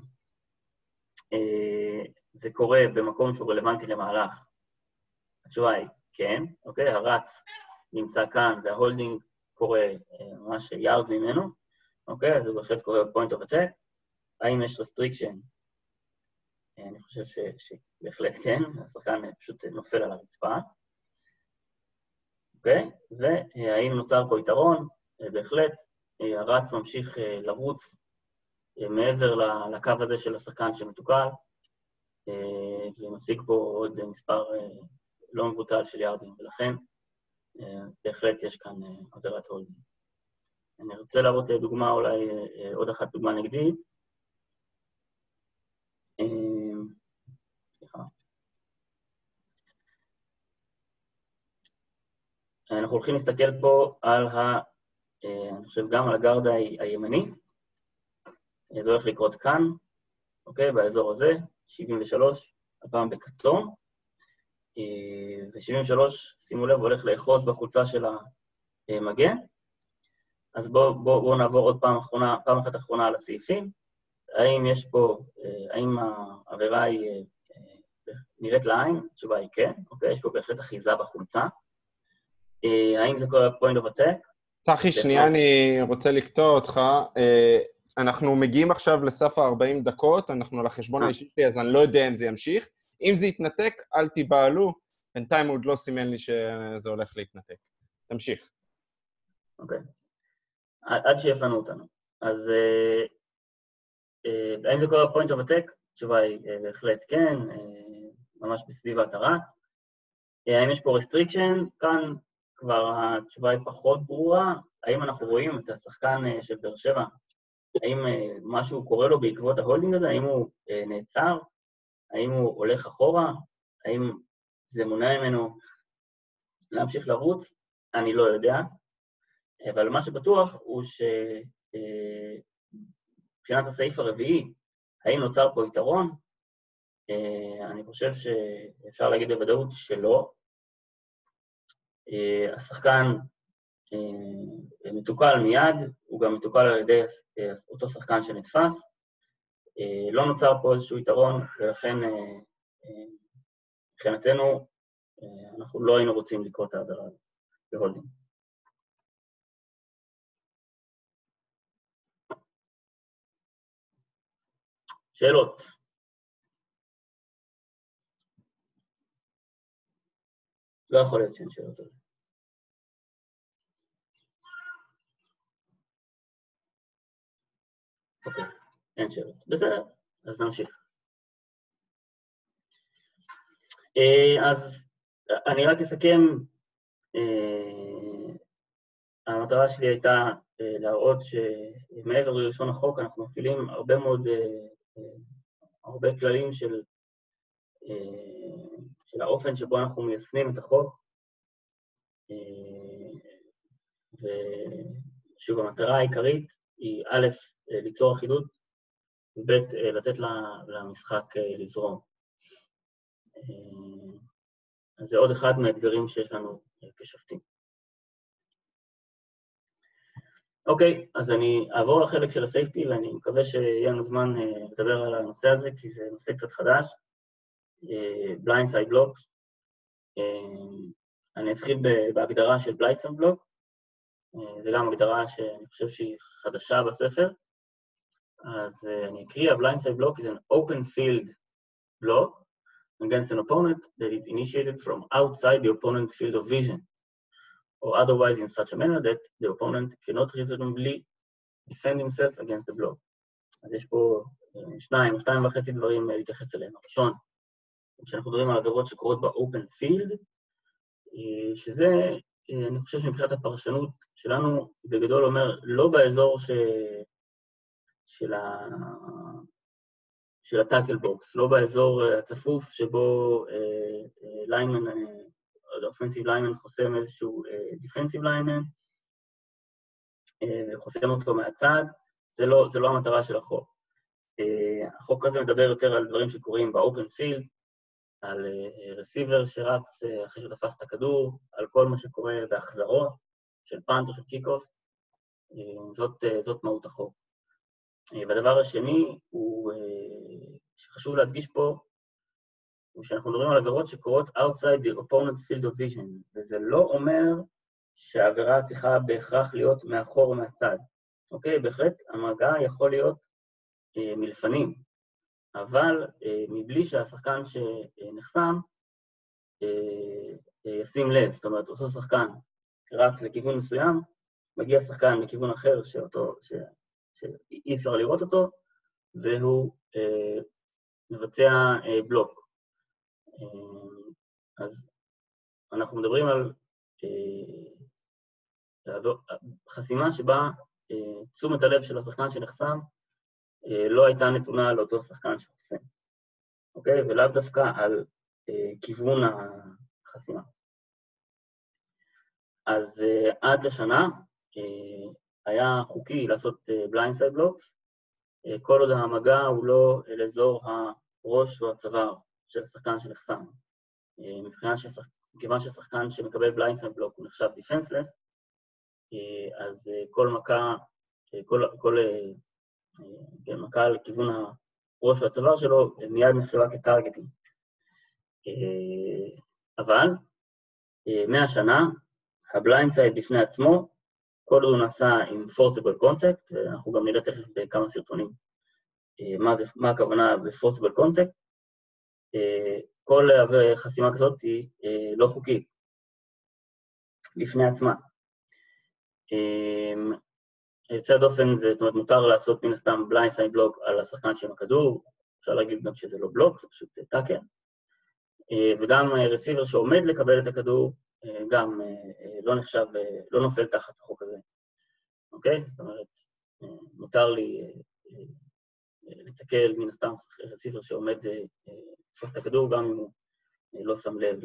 זה קורה במקום שהוא רלוונטי למהלך? התשובה היא כן, אוקיי? הרץ נמצא כאן וה-holding קורה אה, ממש יארד ממנו, אוקיי? אז הוא בהחלט קורה ב-point of attack. האם יש restriction? אה, אני חושב ש, שבהחלט כן, השחקן פשוט נופל על הרצפה, אוקיי? והאם נוצר פה יתרון? אה, בהחלט, הרץ ממשיך לרוץ מעבר לקו הזה של השחקן שמתוקל, ומשיג פה עוד מספר לא מבוטל של יארדים, ולכן אה, בהחלט יש כאן אה, עבירת holding. אני רוצה להראות דוגמה, אולי אה, עוד אחת דוגמה נגדית. סליחה. אנחנו הולכים להסתכל פה על ה... אני חושב גם על הגארד הימני. זה הולך לקרות כאן, אוקיי? באזור הזה, 73, הפעם בכתום. ו-73, שימו לב, הולך לאחוז בחולצה של המגן. אז בואו בוא, בוא נעבור עוד פעם אחרונה, פעם אחת אחרונה על הסעיפים. האם יש פה, האם העבירה היא נראית לעין? התשובה היא כן, אוקיי? יש פה בהחלט אחיזה בחולצה. האם זה קורה point of attack? צחי, שנייה, אני רוצה לקטוע אותך. אנחנו מגיעים עכשיו לסף ה-40 דקות, אנחנו על החשבון אה. האישי שלי, אז אני לא יודע אם זה ימשיך. אם זה יתנתק, אל תיבהלו, בינתיים הוא עוד לא סימן לי שזה הולך להתנתק. תמשיך. אוקיי. עד שיפנו אותנו. אז אה, אה, האם זה קורה point of attack? התשובה היא אה, בהחלט כן, ממש בסביבת הרץ. האם יש פה restriction? כאן כבר התשובה היא פחות ברורה. האם אנחנו רואים את השחקן של באר שבע? האם משהו קורה לו בעקבות ה-holding הזה? האם הוא נעצר? האם הוא הולך אחורה? האם זה מונע ממנו להמשיך לרוץ? אני לא יודע, אבל מה שבטוח הוא שמבחינת הסעיף הרביעי, האם נוצר פה יתרון? אני חושב שאפשר להגיד בוודאות שלא. השחקן מתוקל מיד, הוא גם מתוקל על ידי אותו שחקן שנתפס. אה, לא נוצר פה איזשהו יתרון, ולכן אה, אה, מבחינתנו אנחנו לא היינו רוצים לקרוא את העבירה הזאת. שאלות? לא יכול להיות שאין שאלות על זה. אוקיי. אין שאלות. בסדר, אז נמשיך. אה, אז אני רק אסכם, אה, המטרה שלי הייתה אה, להראות שמעבר ללשון החוק אנחנו מפעילים הרבה מאוד, הרבה כללים של, של האופן שבו אנחנו מיישמים את החוק. ושוב, המטרה העיקרית היא א', ליצור אחידות ב', אה, לתת למשחק אה, לזרום. אה, אז זה עוד אחד מהאתגרים שיש לנו כשופטים. אוקיי, אז אני אעבור לחלק של ה-safety, ואני מקווה שיהיה לנו זמן לדבר על הנושא הזה, כי זה נושא קצת חדש. blind side block. אני אתחיל בהגדרה של blind side block. זו גם הגדרה שאני חושב שהיא חדשה בספר. אז אני אקריא, a blindside block is an open field block against an opponent that is initiated from outside the opponent field of vision, or otherwise in such a manner that the opponent cannot reasonably defend himself against the block. אז יש פה שניים, שתיים וחצי דברים להתייחס אליהם. הראשון, כשאנחנו מדברים על עבירות שקורות ב-open field, שזה, אני חושב שמבחינת הפרשנות שלנו, בגדול אומר, לא באזור ש... של, ה... של ה-tackle box, לא באזור אה, הצפוף שבו lineman, אה, האופנסיב ליינמן חוסם איזשהו defensive lineman, וחוסם אותו מהצד, זה לא, זה לא המטרה של החוק. החוק הזה מדבר יותר על דברים שקורים ב-open field, על receiver שרץ אחרי שתפס את הכדור, על כל מה שקורה בהחזרות של punt או של kick-off, זאת, זאת מהות החוק. והדבר השני הוא, שחשוב להדגיש פה, הוא שאנחנו מדברים על עבירות שקורות outside the opponent's field of vision, וזה לא אומר שהעבירה צריכה בהכרח להיות מאחור או מהצד. אוקיי? בהחלט המגע יכול להיות אה, מלפנים, אבל אה, מבלי שהשחקן שנחסם אה, אה, ישים לב, זאת אומרת, אותו שחקן רץ לכיוון מסוים, מגיע שחקן לכיוון אחר שאותו, ש, שאי אפשר לראות אותו, והוא אה, מבצע אה, בלוק. אה, אז אנחנו מדברים על אה, חסימה שבה אה, תשומת הלב של השחקן שנחסם לא הייתה נתונה לאותו שחקן שחוסם, אוקיי? ולאו דווקא על כיוון החסימה. אז עד לשנה היה חוקי לעשות בליינד בלוקס, כל עוד המגע הוא לא אל אזור הראש או הצוואר של השחקן שנחסם. אה, מבחינת ששחק... מכיוון ששחקן שמקבל blindside block הוא נחשב defenseless, אה, אז אה, כל מכה, כל, כל כן, מכה לכיוון הראש והצוואר שלו מיד נחשבה כ-targeting. אבל מהשנה, ה-blindside בפני עצמו, כל עוד הוא נעשה עם forcible contact, ואנחנו גם נראה תכף בכמה סרטונים מה, זה, מה הכוונה ב-forcible contact, כל חסימה כזאת היא אה, לא חוקית בפני עצמה. אמ, יוצא דופן זה, זאת אומרת, מותר לעשות מן הסתם blind side block על השחקן של הכדור, אפשר להגיד גם שזה לא בלוק, זה פשוט tackle. אה, וגם receiver שעומד לקבל את הכדור, אה, גם לא נחשב, לא נופל תחת החוק הזה, אוקיי? זאת אומרת, מותר לי לתקל מן הסתם רסיבר שעומד לתפוס את הכדור גם אם הוא אה, לא שם לב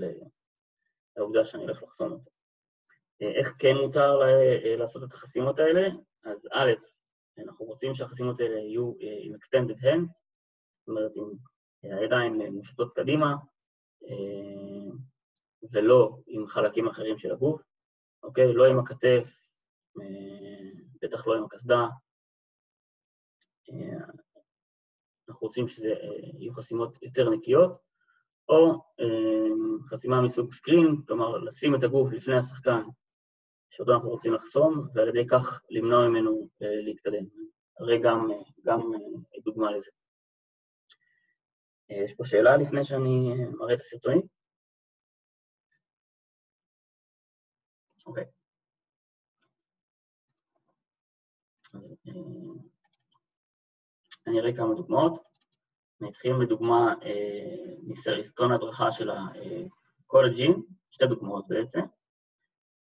לעובדה שאני הולך לחסום אותו. אה, איך כן מותר אה, לעשות את החסימות האלה? אז א', אנחנו רוצים שהחסימות האלה יהיו עם extended hands, זאת אומרת עם הידיים מושטות קדימה, ולא עם חלקים אחרים של הגוף, אוקיי? לא עם הכתף, בטח לא עם הקסדה. אנחנו רוצים שזה יהיו חסימות יותר נקיות, או אה, חסימה מסוג סקרין, כלומר לשים את הגוף לפני השחקן שאותו אנחנו רוצים לחסום, ועל ידי כך למנוע ממנו אה, להתקדם. הרי גם, אה, גם דוגמה לזה. יש פה שאלה לפני שאני מראה את הסרטונים? אוקיי. אז אני אראה כמה דוגמאות. אני אתחיל בדוגמה אה, מסרטון הדרכה של ה-college-ים, שתי דוגמאות בעצם.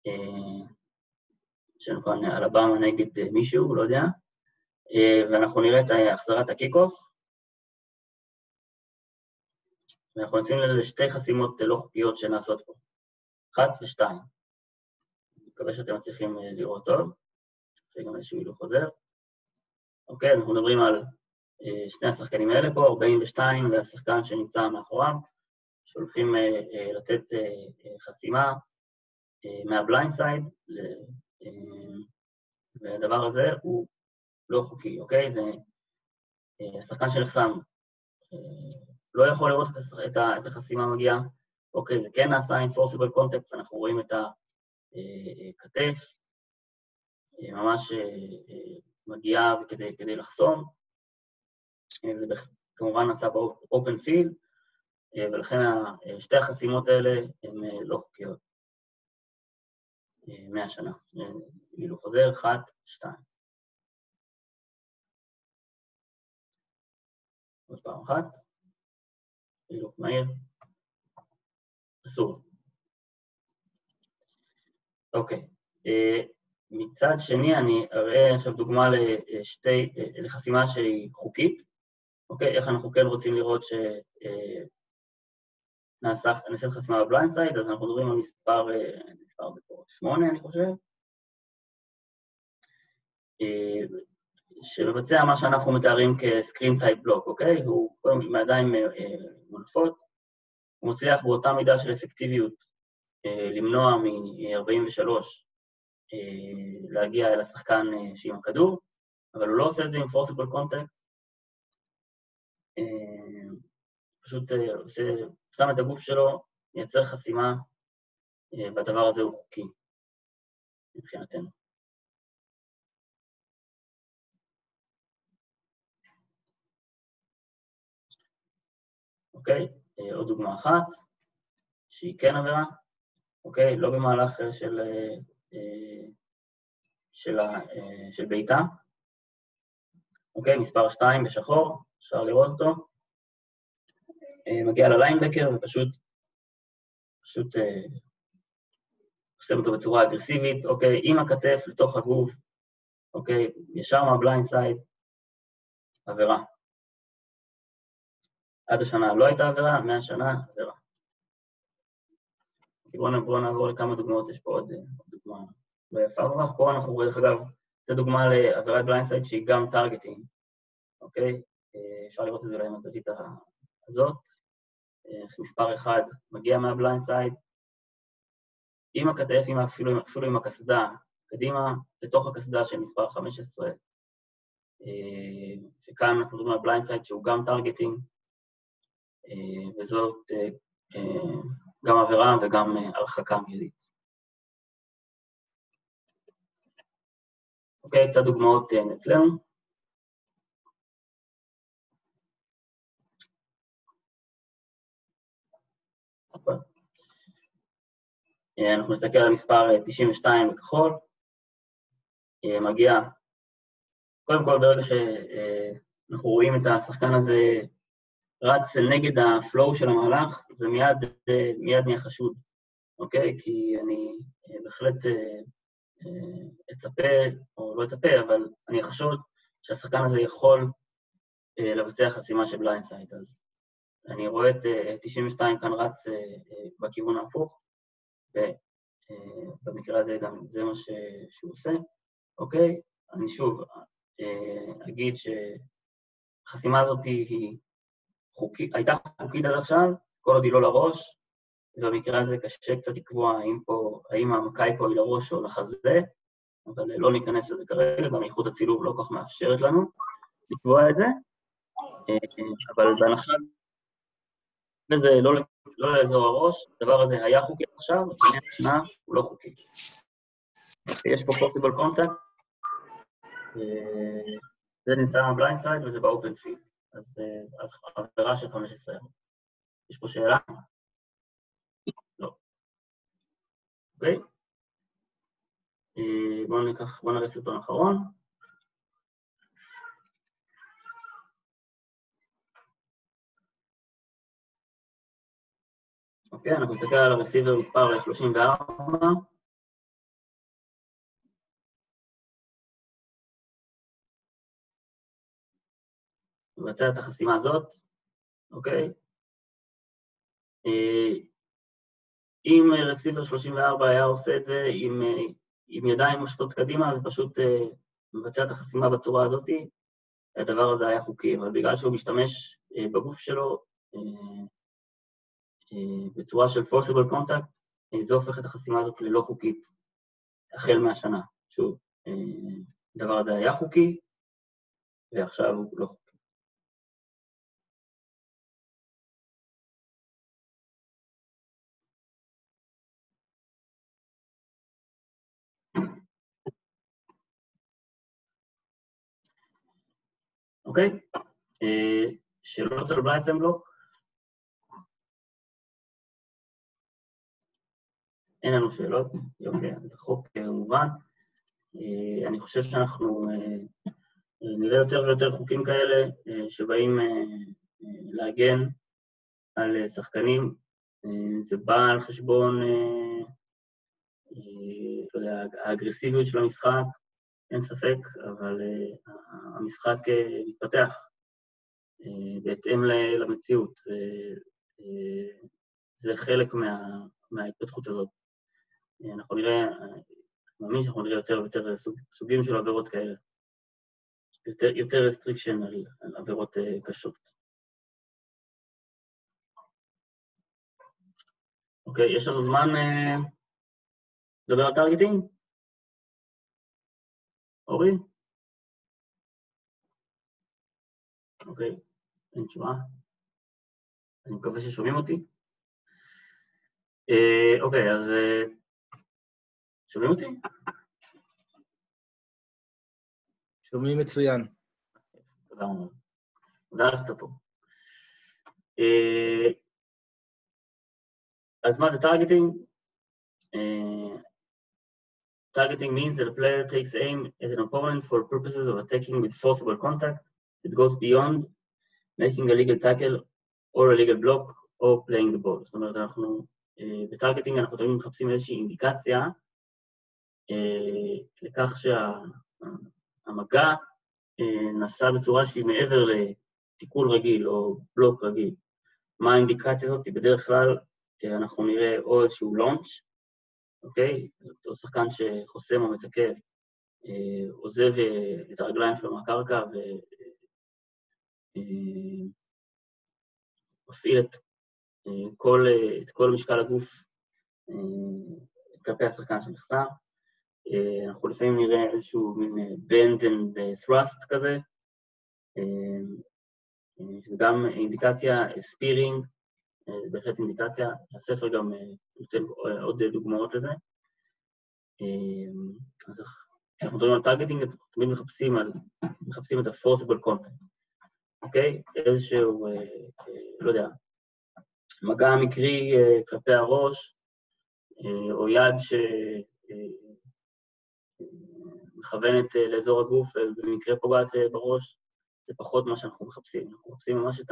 אה, יש לנו כאן אלבמה נגד אה, מישהו, לא יודע, ואנחנו נראה את החזרת ה-kick-off. ואנחנו נשים לב לזה שתי חסימות לא חוקיות שנעשות פה, אחת ושתיים. אני מקווה שאתם מצליחים לראות טוב, יש גם איזשהו הילוך חוזר. אוקיי, אנחנו מדברים על אה, שני השחקנים האלה פה, 42 והשחקן שנמצא מאחוריו, שהולכים אה, אה, לתת חסימה מה-blind side, והדבר הזה הוא לא חוקי, אוקיי? זה השחקן שנחסם לא יכול לראות את החסימה מגיעה, אוקיי, זה כן נעשה forcible contact, אנחנו רואים את הכתף, ממש מגיעה כדי, לחסום, אה, זה כמובן נעשה באופן פיל, אה, ולכן אה, שתי החסימות האלה הן לא חוקיות מהשנה. כאילו חוזר, אחת, שתיים. עוד פעם אחת, הילוך מהיר, אסור. אוקיי. מצד שני, אני אראה עכשיו דוגמה לשתי, לחסימה שהיא חוקית, אוקיי? איך אנחנו כן רוצים לראות שנעשה נעשית חסימה ב-blind side, אז אנחנו מדברים על מספר, מספר בקור, שמונה אני חושב, שמבצע מה שאנחנו מתארים כ-screen type block, אוקיי? הוא עם הידיים מונפות, הוא מצליח באותה מידה של אפקטיביות למנוע מ-43 להגיע אל השחקן שעם הכדור, אבל הוא לא עושה את זה עם forcible contact, פשוט שם את הגוף שלו, מייצר חסימה, והדבר הזה הוא חוקי מבחינתנו. אוקיי? עוד דוגמה אחת, שהיא כן עבירה, אוקיי? לא במהלך של, של, של בעיטה. אוקיי? מספר 2 בשחור, אפשר לראות אותו. מגיע לליינבקר ופשוט פשוט עושה אותו בצורה אגרסיבית, אוקיי? עם הכתף לתוך הגוף, אוקיי? ישר מה blind side, עבירה. עד השנה לא הייתה עבירה, מהשנה עבירה. בואו בוא נעבור לכמה דוגמאות, יש פה עוד דוגמה לא יפה ממש. פה אנחנו רואים, דרך אגב, זו דוגמה לעבירת blind side שהיא גם targeting, אוקיי? אפשר לראות את זה אולי עם הזווית הזאת. מספר אחד מגיע מה blind side, עם הכתף, עם אפילו, אפילו עם הקסדה, קדימה, לתוך הקסדה של מספר 15, שכאן אנחנו מדברים על blind side שהוא גם targeting, וזאת גם עבירה וגם הרחקה מיידית. אוקיי, קצת דוגמאות אצלנו. אנחנו נסתכל על מספר 92 בכחול, מגיע, קודם כל ברגע שאנחנו רואים את השחקן הזה רץ נגד ה flow של המהלך, זה מיד, מיד נהיה חשוד, אוקיי? כי אני בהחלט אצפה, או לא אצפה, אבל אני אחשוד שהשחקן הזה יכול לבצע חסימה של blind side. אז אני רואה את 92 כאן רץ בכיוון ההפוך, ובמקרה הזה גם זה מה שהוא עושה, אוקיי? אני שוב אגיד שהחסימה הזאת היא חוקית, הייתה חוקית עד עכשיו, כל עוד היא לא לראש, ובמקרה הזה קשה קצת לקבוע האם, פה, האם המכה היא פה היא לראש או לחזה, אבל לא ניכנס לזה כרגע, גם איכות הצילוב לא כל כך מאפשרת לנו לקבוע את זה, אבל בהנחה וזה לא, לא לאזור הראש, הדבר הזה היה חוקי עכשיו, ובעניין הוא לא חוקי. יש פה forcible contact, זה נמצא ב blind side וזה ב open field. אז עבירה של 15 יארדים. יש פה שאלה? לא. אוקיי? ניקח, בואו נראה סרטון אחרון. אוקיי, אנחנו נסתכל על הרסיבר מספר 34. מבצע את החסימה הזאת, אוקיי? אם רסיבר 34 היה עושה את זה עם, עם ידיים מושטות קדימה, אז פשוט מבצע את החסימה בצורה הזאת, הדבר הזה היה חוקי, אבל בגלל שהוא משתמש בגוף שלו בצורה של forcible contact, זה הופך את החסימה הזאת ללא חוקית החל מהשנה. שוב, הדבר הזה היה חוקי, ועכשיו הוא לא חוקי. אוקיי? שאלות על בלייסם בלוק? אין לנו שאלות, יופי, אז החוק מובן. אני חושב שאנחנו נראה יותר ויותר חוקים כאלה שבאים להגן על שחקנים. זה בא על חשבון האגרסיביות של המשחק, אין ספק, אבל המשחק מתפתח בהתאם למציאות. זה חלק מה, מההתפתחות הזאת. אנחנו נראה, אני מאמין שאנחנו נראה יותר ויותר סוג, סוגים של עבירות כאלה. יותר, יותר restriction על, על עבירות קשות. אוקיי, יש לנו זמן uh, לדבר על טרגטינג? אורי? אוקיי, אין תשובה. אני מקווה ששומעים אותי. אה, אוקיי, אז אה, שומעים אותי? שומעים מצוין. תודה רבה. שאתה פה. אה, אז מה זה targeting? Targeting means that a player takes aim at an opponent for purposes of attacking with forcible contact. It goes beyond making a legal tackle or a legal block או playing the ball. זאת אומרת, אנחנו ב targeting אנחנו תמיד מחפשים איזושהי אינדיקציה לכך שהמגע נעשה בצורה שהיא מעבר לתיקול רגיל או בלוק רגיל. מה האינדיקציה הזאת? בדרך כלל אנחנו נראה או איזשהו לונץ', אוקיי? אותו שחקן שחוסם או מתקל, עוזב את הרגליים שלו מהקרקע ומפעיל את כל, את כל משקל הגוף כלפי השחקן שנחסר. אנחנו לפעמים נראה איזשהו מין bend and thrust כזה, שזה גם אינדיקציה, spearing, בהחלט אינדיקציה, הספר גם נותן עוד דוגמאות לזה. אז כשאנחנו מדברים על targeting, אנחנו תמיד מחפשים, על, מחפשים את ה- forcible contact, אוקיי? איזשהו, לא יודע, מגע מקרי כלפי הראש, או יד שמכוונת לאזור הגוף ובמקרה פוגעת בראש, זה פחות מה שאנחנו מחפשים. אנחנו מחפשים ממש את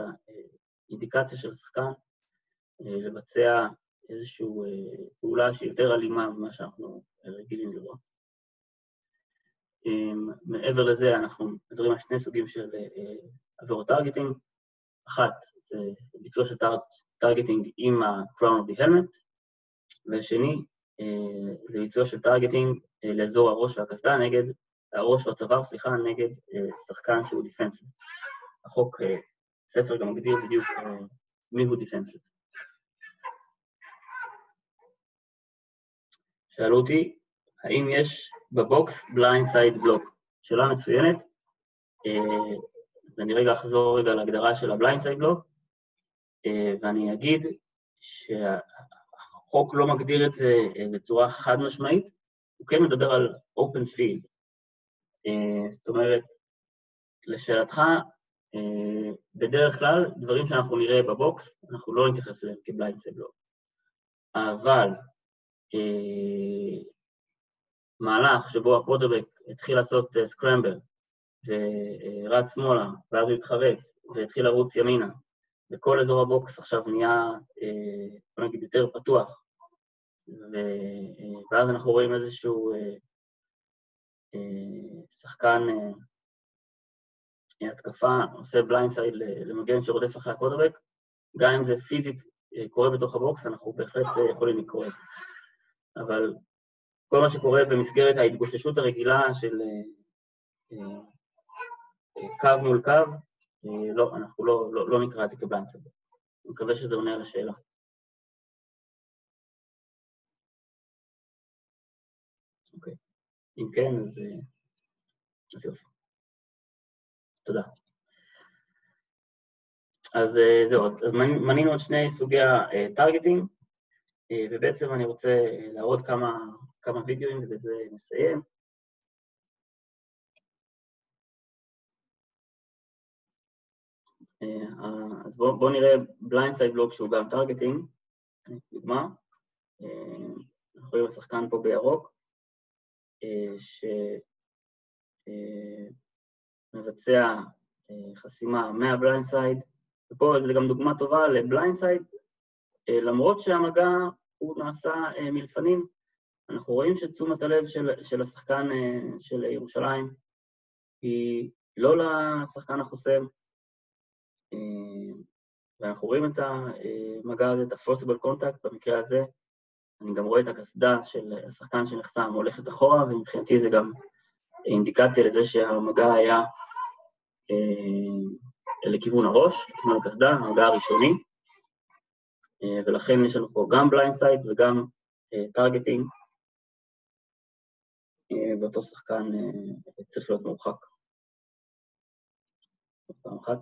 האינדיקציה של השחקן לבצע איזושהי פעולה שהיא יותר אלימה ממה שאנחנו רגילים לראות. מעבר לזה, אנחנו מדברים על שני סוגים של עבירות targeting. אחת, זה ביצוע של targeting עם ה-crown of the helmet, והשני, זה ביצוע של targeting לאזור הראש והקסדה נגד, הראש והצוואר, סליחה, נגד שחקן שהוא defenseless. החוק, ספר גם מגדיר בדיוק מי הוא defenseless. שאלו אותי, האם יש ב box blind side block? שאלה מצוינת, ואני רגע אחזור רגע להגדרה של ה blind side block, ואני אגיד שהחוק לא מגדיר את זה בצורה חד משמעית, הוא כן מדבר על open field. זאת אומרת, לשאלתך, בדרך כלל, דברים שאנחנו נראה ב box, אנחנו לא נתייחס אליהם כ blind side block. אבל מהלך שבו הקווטרבק התחיל לעשות scramble ורץ שמאלה, ואז הוא התחרט והתחיל לרוץ ימינה, וכל אזור ה box עכשיו נהיה, בוא נגיד, יותר פתוח, ואז אנחנו רואים איזשהו שחקן התקפה, עושה blind side למגן שרודף אחרי הקווטרבק, גם אם זה פיזית קורה בתוך ה box, אנחנו בהחלט יכולים לקרוא את זה. אבל כל מה שקורה במסגרת ההתגוששות הרגילה של קו מול קו, לא, אנחנו לא, לא, לא נקרא את זה כבלנסד. אני מקווה שזה עונה על השאלה. אוקיי. אם כן, אז, אז יופי. תודה. אז זהו, אז, אז מנינו עוד שני סוגי הטרגטינג, ובעצם אני רוצה להראות כמה, כמה וידאוים ובזה נסיים. אז בואו בוא נראה blind block שהוא גם targeting, דוגמה. אנחנו רואים השחקן פה בירוק, שמבצע חסימה מה blind side, ופה זו גם דוגמה טובה ל blind side, למרות שהמגע הוא נעשה מלפנים, אנחנו רואים שתשומת הלב של, של השחקן של ירושלים היא לא לשחקן החוסם, ואנחנו רואים את המגע הזה, את ה-forcible contact, במקרה הזה אני גם רואה את הקסדה של השחקן שנחסם הולכת אחורה, ומבחינתי זה גם אינדיקציה לזה שהמגע היה אה, לכיוון הראש, לכיוון הקסדה, המגע הראשוני, אה, ולכן יש לנו פה גם blind side וגם targeting, אה, ואותו שחקן אה, צריך להיות מורחק. פעם אחת.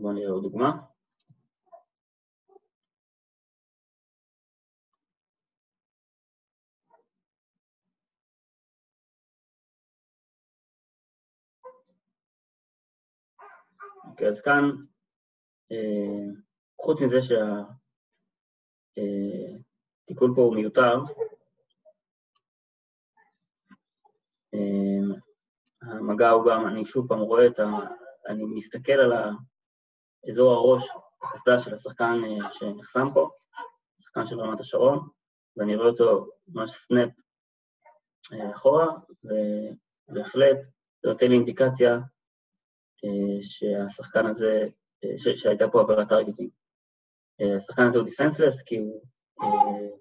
בואו נראה עוד דוגמה. אוקיי, אז כאן, אה, חוץ מזה שהתיקון אה, פה הוא מיותר, המגע הוא גם, אני שוב פעם רואה את ה... אני מסתכל על אזור הראש, הקסדה של השחקן אה, שנחסם פה, שחקן של רמת השרון, ואני רואה אותו ממש סנאפ אה, אחורה, ובהחלט זה נותן לי אינדיקציה אה, שהשחקן הזה, ש, שהייתה פה עבירת targeting. השחקן הזה הוא defenseless כי הוא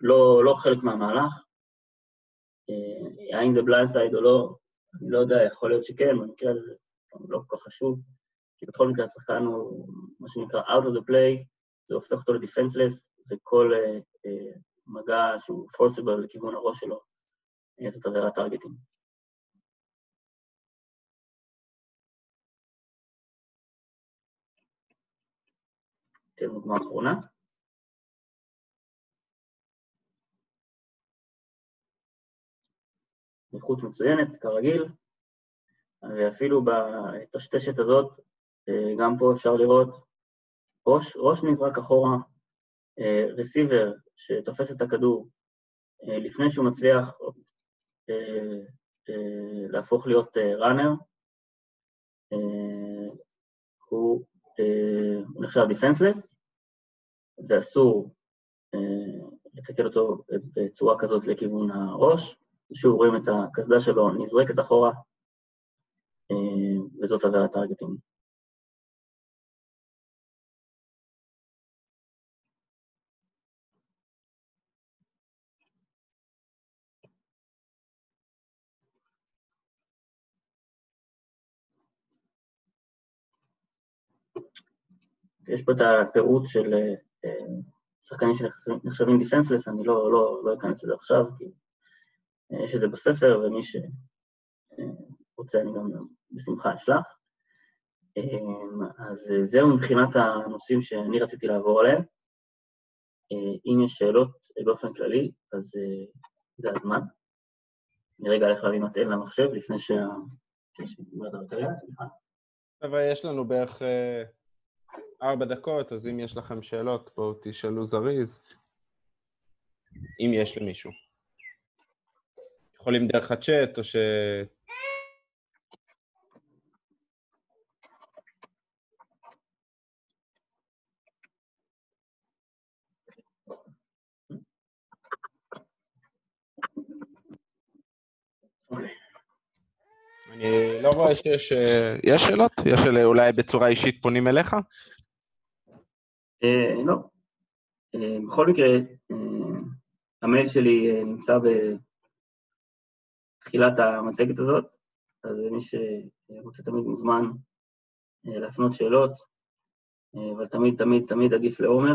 לא, לא חלק מהמהלך. האם זה blindside או לא, אני לא יודע, יכול להיות שכן, במקרה הזה זה לא כל כך חשוב. כי בכל מקרה השחקן הוא מה שנקרא out of the play, זה הופך אותו ל defenseless, וכל uh, uh, מגע שהוא forcible לכיוון הראש שלו, uh, זאת עבירת טרגטינג. ניתן דוגמה אחרונה. איכות מצוינת, כרגיל, ואפילו בטשטשת הזאת גם פה אפשר לראות ראש, ראש נזרק אחורה, רסיבר אה, שתופס את הכדור אה, לפני שהוא מצליח להפוך להיות ראנר, הוא נחשב דיפנסלס, ואסור לתקל אותו בצורה כזאת לכיוון הראש. שוב רואים את הקסדה שלו נזרקת אחורה, וזאת עבירת targeting. יש פה את הפירוט של אה, שחקנים שנחשבים defenseless, אני לא, לא, לא אכנס לזה עכשיו, כי אה, יש את זה בספר, ומי שרוצה אני גם בשמחה אשלח. אה, אז זהו מבחינת הנושאים שאני רציתי לעבור עליהם. אם יש שאלות באופן כללי, אז זה הזמן. אני רגע הולך להביא מטען למחשב לפני שה... חבר'ה, יש לנו בערך ארבע דקות, אז אם יש לכם שאלות, בואו תשאלו זריז, אם יש למישהו. יכולים דרך הצ'אט, או ש... אני לא רואה שיש... אה, יש שאלות? יש אולי בצורה אישית פונים אליך? אה, לא. אה, בכל מקרה, אה, המייל שלי נמצא בתחילת המצגת הזאת, אז מי שרוצה תמיד מוזמן להפנות שאלות, אבל תמיד, תמיד, תמיד עדיף לעומר.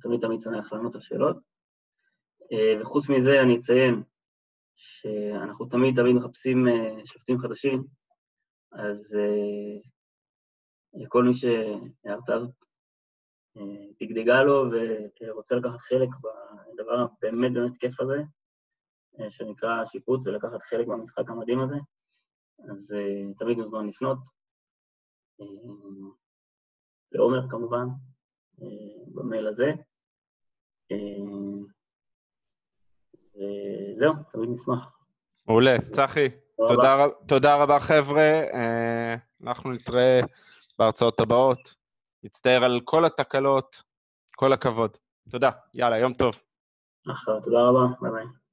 תמיד תמיד שמח לענות על שאלות. וחוץ מזה אני אציין שאנחנו תמיד תמיד מחפשים שופטים חדשים, אז לכל מי שההרצאה הזאת אה, דגדגה לו ורוצה לקחת חלק בדבר הבאמת באמת כיף הזה, אה, שנקרא שיפוץ, ולקחת חלק במשחק המדהים הזה, אז אה, תמיד מוזמן לפנות. לעומר כמובן, במייל הזה. וזהו, תמיד נשמח. מעולה. צחי, תודה, תודה רבה חבר'ה, אנחנו נתראה בהרצאות הבאות. מצטער על כל התקלות, כל הכבוד. תודה. יאללה, יום טוב. אחלה, תודה רבה, ביי ביי.